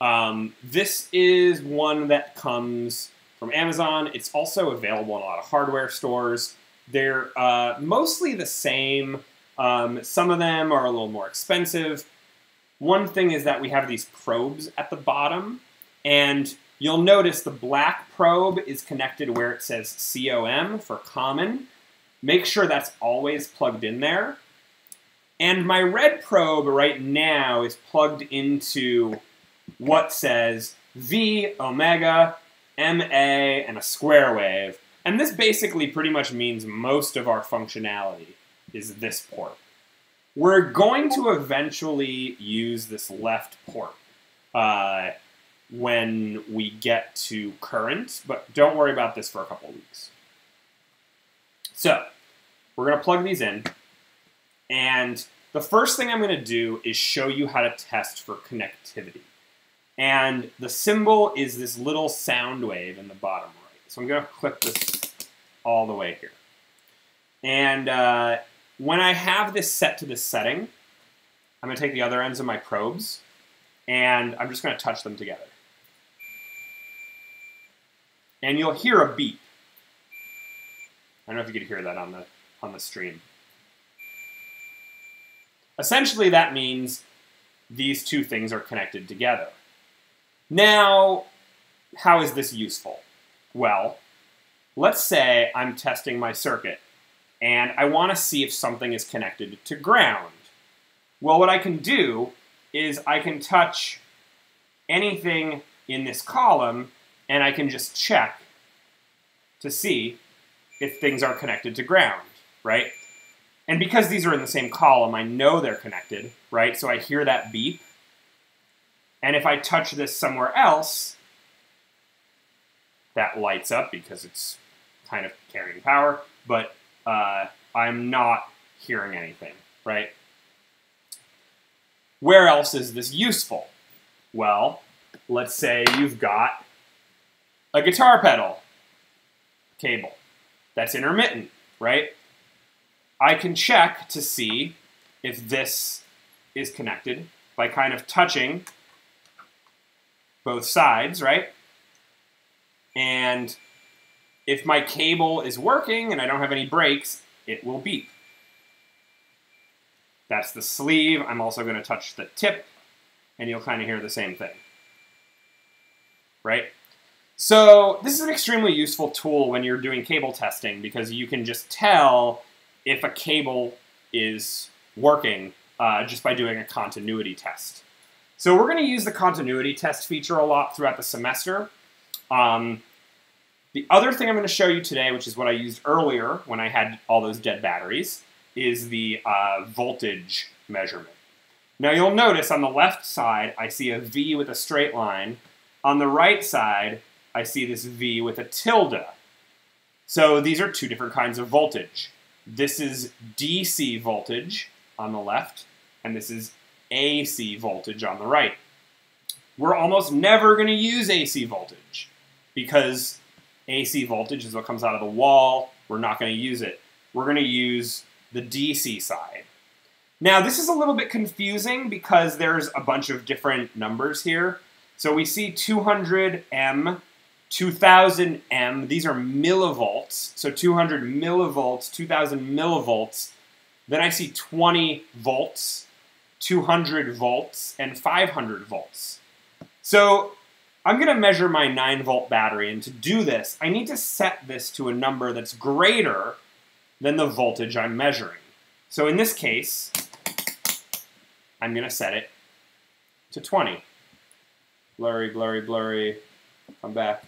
Um, this is one that comes from Amazon. It's also available in a lot of hardware stores. They're uh, mostly the same. Um, some of them are a little more expensive. One thing is that we have these probes at the bottom, and you'll notice the black probe is connected where it says COM for common, make sure that's always plugged in there. And my red probe right now is plugged into what says V omega MA and a square wave. And this basically pretty much means most of our functionality is this port. We're going to eventually use this left port uh, when we get to current, but don't worry about this for a couple weeks. So, we're going to plug these in, and the first thing I'm going to do is show you how to test for connectivity. And the symbol is this little sound wave in the bottom right. So I'm going to click this all the way here. And uh, when I have this set to this setting, I'm going to take the other ends of my probes, and I'm just going to touch them together. And you'll hear a beep. I don't know if you could hear that on the, on the stream. Essentially, that means these two things are connected together. Now, how is this useful? Well, let's say I'm testing my circuit and I want to see if something is connected to ground. Well, what I can do is I can touch anything in this column and I can just check to see if things are connected to ground, right? And because these are in the same column, I know they're connected, right? So I hear that beep. And if I touch this somewhere else, that lights up because it's kind of carrying power. But uh, I'm not hearing anything, right? Where else is this useful? Well, let's say you've got a guitar pedal cable that's intermittent, right? I can check to see if this is connected by kind of touching both sides, right? And if my cable is working and I don't have any breaks, it will beep. That's the sleeve. I'm also going to touch the tip, and you'll kind of hear the same thing. Right? So this is an extremely useful tool when you're doing cable testing because you can just tell if a cable is working uh, just by doing a continuity test. So we're going to use the continuity test feature a lot throughout the semester. Um, the other thing I'm going to show you today, which is what I used earlier when I had all those dead batteries, is the uh, voltage measurement. Now you'll notice on the left side, I see a V with a straight line. On the right side, I see this V with a tilde. So these are two different kinds of voltage. This is DC voltage on the left, and this is AC voltage on the right. We're almost never going to use AC voltage because AC voltage is what comes out of the wall. We're not going to use it. We're going to use the DC side. Now, this is a little bit confusing because there's a bunch of different numbers here. So we see 200M, 2000M. These are millivolts. So 200 millivolts, 2000 millivolts. Then I see 20 volts, 200 volts, and 500 volts. So I'm going to measure my 9 volt battery, and to do this, I need to set this to a number that's greater than the voltage I'm measuring. So in this case, I'm going to set it to 20. Blurry, blurry, blurry. Come back.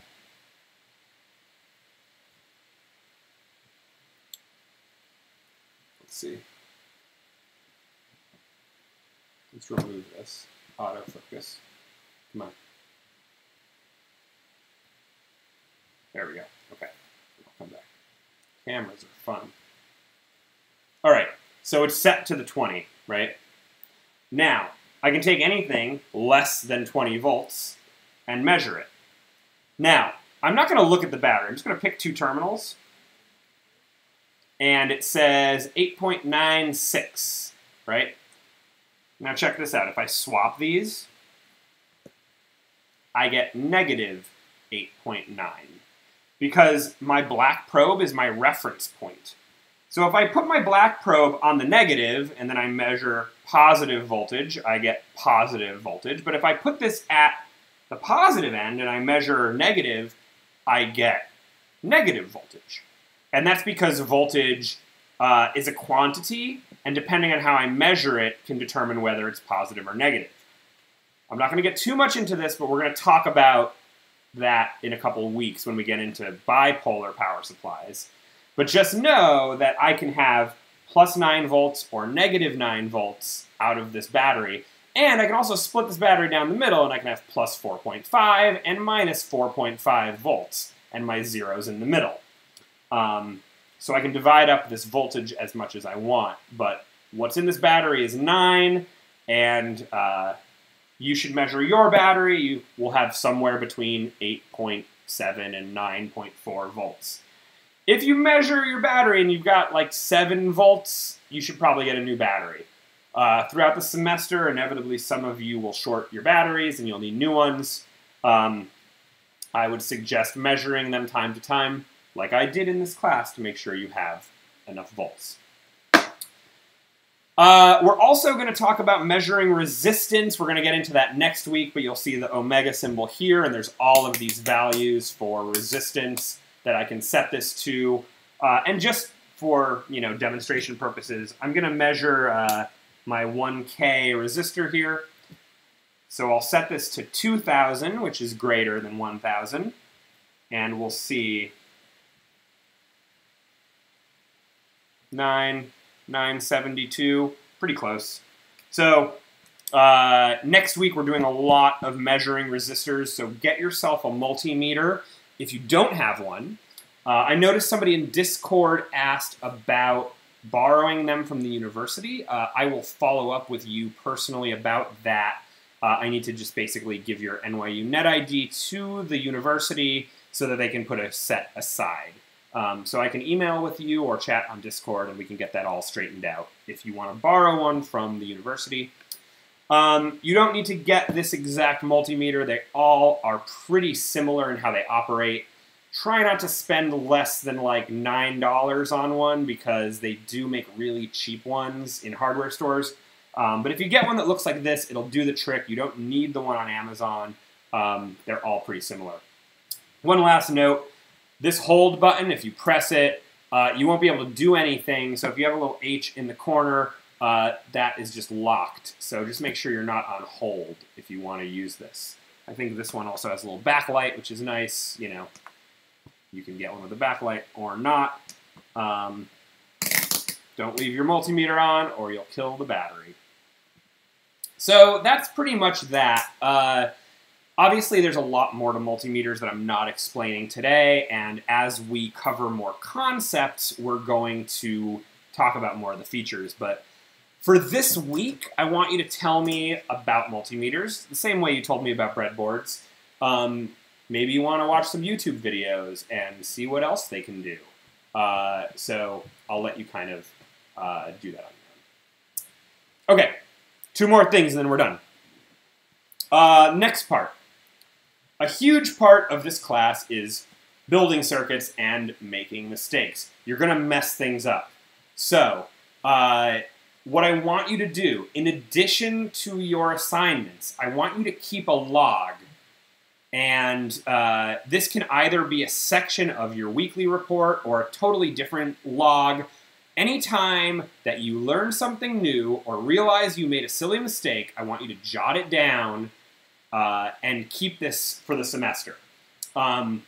See. Let's remove this autofocus. Come on. There we go. Okay. I'll come back. Cameras are fun. All right. So it's set to the 20, right? Now, I can take anything less than 20 volts and measure it. Now, I'm not going to look at the battery. I'm just going to pick two terminals. And it says 8.96, right? Now check this out. If I swap these, I get negative 8.9 because my black probe is my reference point. So if I put my black probe on the negative and then I measure positive voltage, I get positive voltage. But if I put this at the positive end and I measure negative, I get negative voltage. And that's because voltage uh, is a quantity, and depending on how I measure it, can determine whether it's positive or negative. I'm not going to get too much into this, but we're going to talk about that in a couple weeks when we get into bipolar power supplies. But just know that I can have plus 9 volts or negative 9 volts out of this battery. And I can also split this battery down the middle and I can have plus 4.5 and minus 4.5 volts and my zeros in the middle. Um, so I can divide up this voltage as much as I want. But what's in this battery is 9 and uh, you should measure your battery. You will have somewhere between 8.7 and 9.4 volts. If you measure your battery and you've got like 7 volts, you should probably get a new battery. Uh, throughout the semester, inevitably, some of you will short your batteries and you'll need new ones. Um, I would suggest measuring them time to time, like I did in this class, to make sure you have enough volts. Uh, we're also going to talk about measuring resistance. We're going to get into that next week, but you'll see the omega symbol here, and there's all of these values for resistance that I can set this to. Uh, and just for you know demonstration purposes, I'm going to measure uh, my 1K resistor here. So I'll set this to 2,000, which is greater than 1,000. And we'll see 9, 972, pretty close. So uh, next week we're doing a lot of measuring resistors, so get yourself a multimeter if you don't have one. Uh, I noticed somebody in Discord asked about borrowing them from the university. Uh, I will follow up with you personally about that. Uh, I need to just basically give your NYU Net ID to the university so that they can put a set aside. Um, so I can email with you or chat on Discord and we can get that all straightened out if you want to borrow one from the university. Um, you don't need to get this exact multimeter. They all are pretty similar in how they operate try not to spend less than like $9 on one because they do make really cheap ones in hardware stores. Um, but if you get one that looks like this, it'll do the trick. You don't need the one on Amazon. Um, they're all pretty similar. One last note, this hold button, if you press it, uh, you won't be able to do anything. So if you have a little H in the corner, uh, that is just locked. So just make sure you're not on hold if you want to use this. I think this one also has a little backlight, which is nice. You know, you can get one with a backlight or not. Um, don't leave your multimeter on or you'll kill the battery. So that's pretty much that. Uh, obviously, there's a lot more to multimeters that I'm not explaining today, and as we cover more concepts, we're going to talk about more of the features. But for this week, I want you to tell me about multimeters, the same way you told me about breadboards. Um, maybe you want to watch some YouTube videos and see what else they can do. Uh, so I'll let you kind of uh, do that on your own. Okay, two more things and then we're done. Uh, next part. A huge part of this class is building circuits and making mistakes. You're going to mess things up. So, uh, what I want you to do, in addition to your assignments, I want you to keep a log and uh, this can either be a section of your weekly report or a totally different log. Anytime that you learn something new or realize you made a silly mistake, I want you to jot it down uh, and keep this for the semester. Um,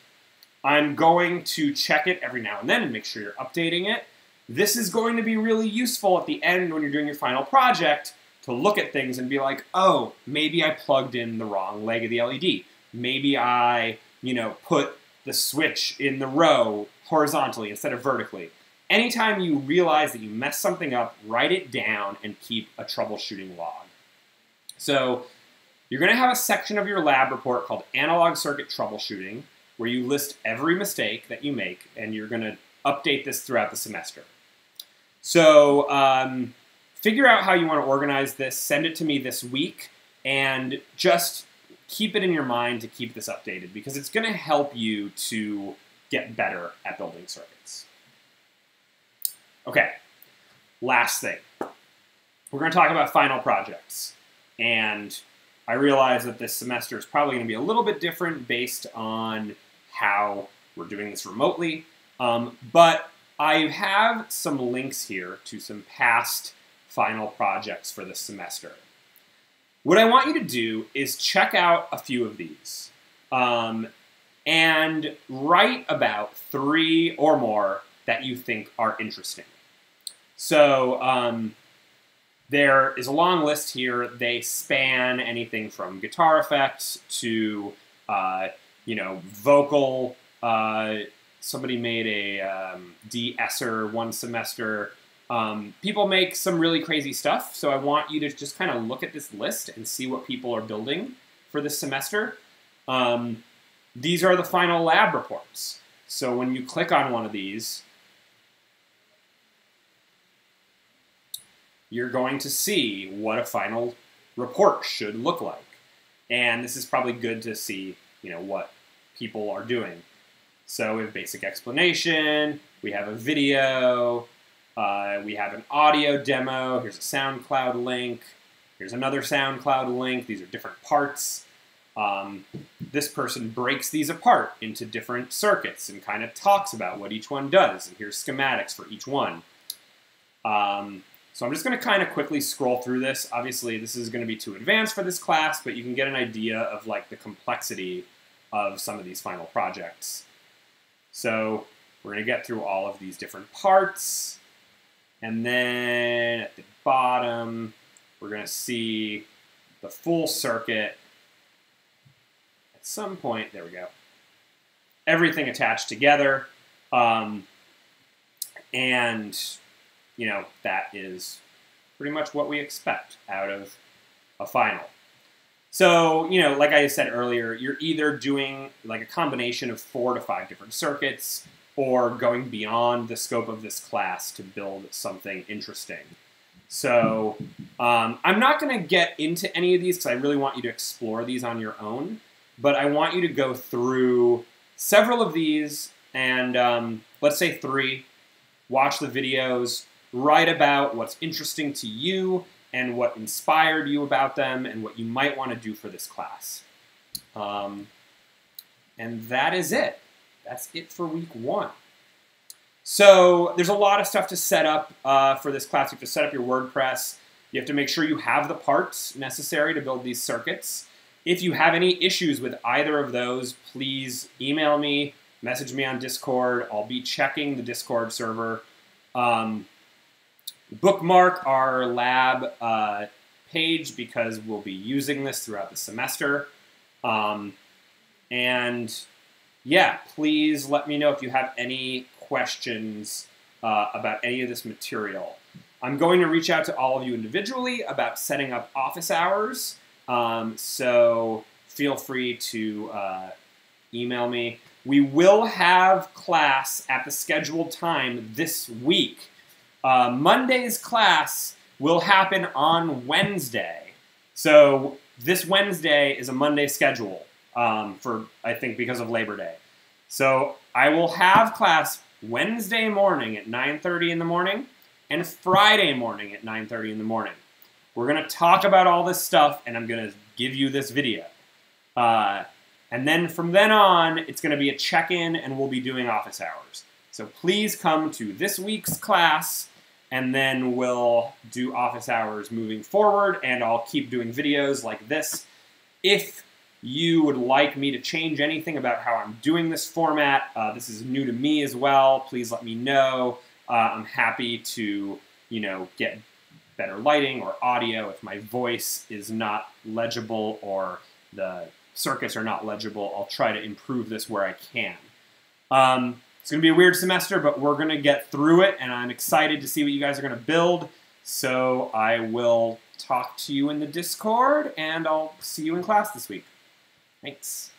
I'm going to check it every now and then and make sure you're updating it. This is going to be really useful at the end when you're doing your final project to look at things and be like, oh, maybe I plugged in the wrong leg of the LED maybe I, you know, put the switch in the row horizontally instead of vertically. Anytime you realize that you mess something up, write it down and keep a troubleshooting log. So you're going to have a section of your lab report called Analog Circuit Troubleshooting, where you list every mistake that you make, and you're going to update this throughout the semester. So um, figure out how you want to organize this, send it to me this week, and just keep it in your mind to keep this updated because it's going to help you to get better at building circuits. Okay, last thing. We're going to talk about final projects. And I realize that this semester is probably going to be a little bit different based on how we're doing this remotely. Um, but I have some links here to some past final projects for this semester. What I want you to do is check out a few of these um, and write about three or more that you think are interesting. So um, there is a long list here. They span anything from guitar effects to, uh, you know, vocal. Uh, somebody made a um, de-esser one semester. Um, people make some really crazy stuff, so I want you to just kind of look at this list and see what people are building for this semester. Um, these are the final lab reports. So when you click on one of these, you're going to see what a final report should look like. And this is probably good to see, you know, what people are doing. So we have basic explanation, we have a video, uh, we have an audio demo, here's a SoundCloud link, here's another SoundCloud link, these are different parts. Um, this person breaks these apart into different circuits and kind of talks about what each one does, and here's schematics for each one. Um, so I'm just going to kind of quickly scroll through this. Obviously, this is going to be too advanced for this class, but you can get an idea of like the complexity of some of these final projects. So we're going to get through all of these different parts. And then at the bottom, we're going to see the full circuit. At some point, there we go. Everything attached together. Um, and, you know, that is pretty much what we expect out of a final. So, you know, like I said earlier, you're either doing like a combination of four to five different circuits or going beyond the scope of this class to build something interesting. So um, I'm not going to get into any of these because I really want you to explore these on your own, but I want you to go through several of these and um, let's say three, watch the videos, write about what's interesting to you, and what inspired you about them and what you might want to do for this class. Um, and that is it. That's it for week one. So there's a lot of stuff to set up uh, for this class. You have to set up your WordPress. You have to make sure you have the parts necessary to build these circuits. If you have any issues with either of those, please email me, message me on Discord. I'll be checking the Discord server. Um, bookmark our lab uh, page because we'll be using this throughout the semester. Um, and yeah, please let me know if you have any questions uh, about any of this material. I'm going to reach out to all of you individually about setting up office hours. Um, so feel free to uh, email me. We will have class at the scheduled time this week. Uh, Monday's class will happen on Wednesday. So this Wednesday is a Monday schedule um, for, I think, because of Labor Day. So I will have class Wednesday morning at 9.30 in the morning and Friday morning at 9.30 in the morning. We're going to talk about all this stuff, and I'm going to give you this video. Uh, and then from then on, it's going to be a check-in, and we'll be doing office hours. So please come to this week's class and then we'll do office hours moving forward, and I'll keep doing videos like this. If you would like me to change anything about how I'm doing this format, uh, this is new to me as well, please let me know. Uh, I'm happy to, you know, get better lighting or audio if my voice is not legible or the circuits are not legible. I'll try to improve this where I can. Um, it's going to be a weird semester, but we're going to get through it, and I'm excited to see what you guys are going to build. So I will talk to you in the Discord, and I'll see you in class this week. Thanks.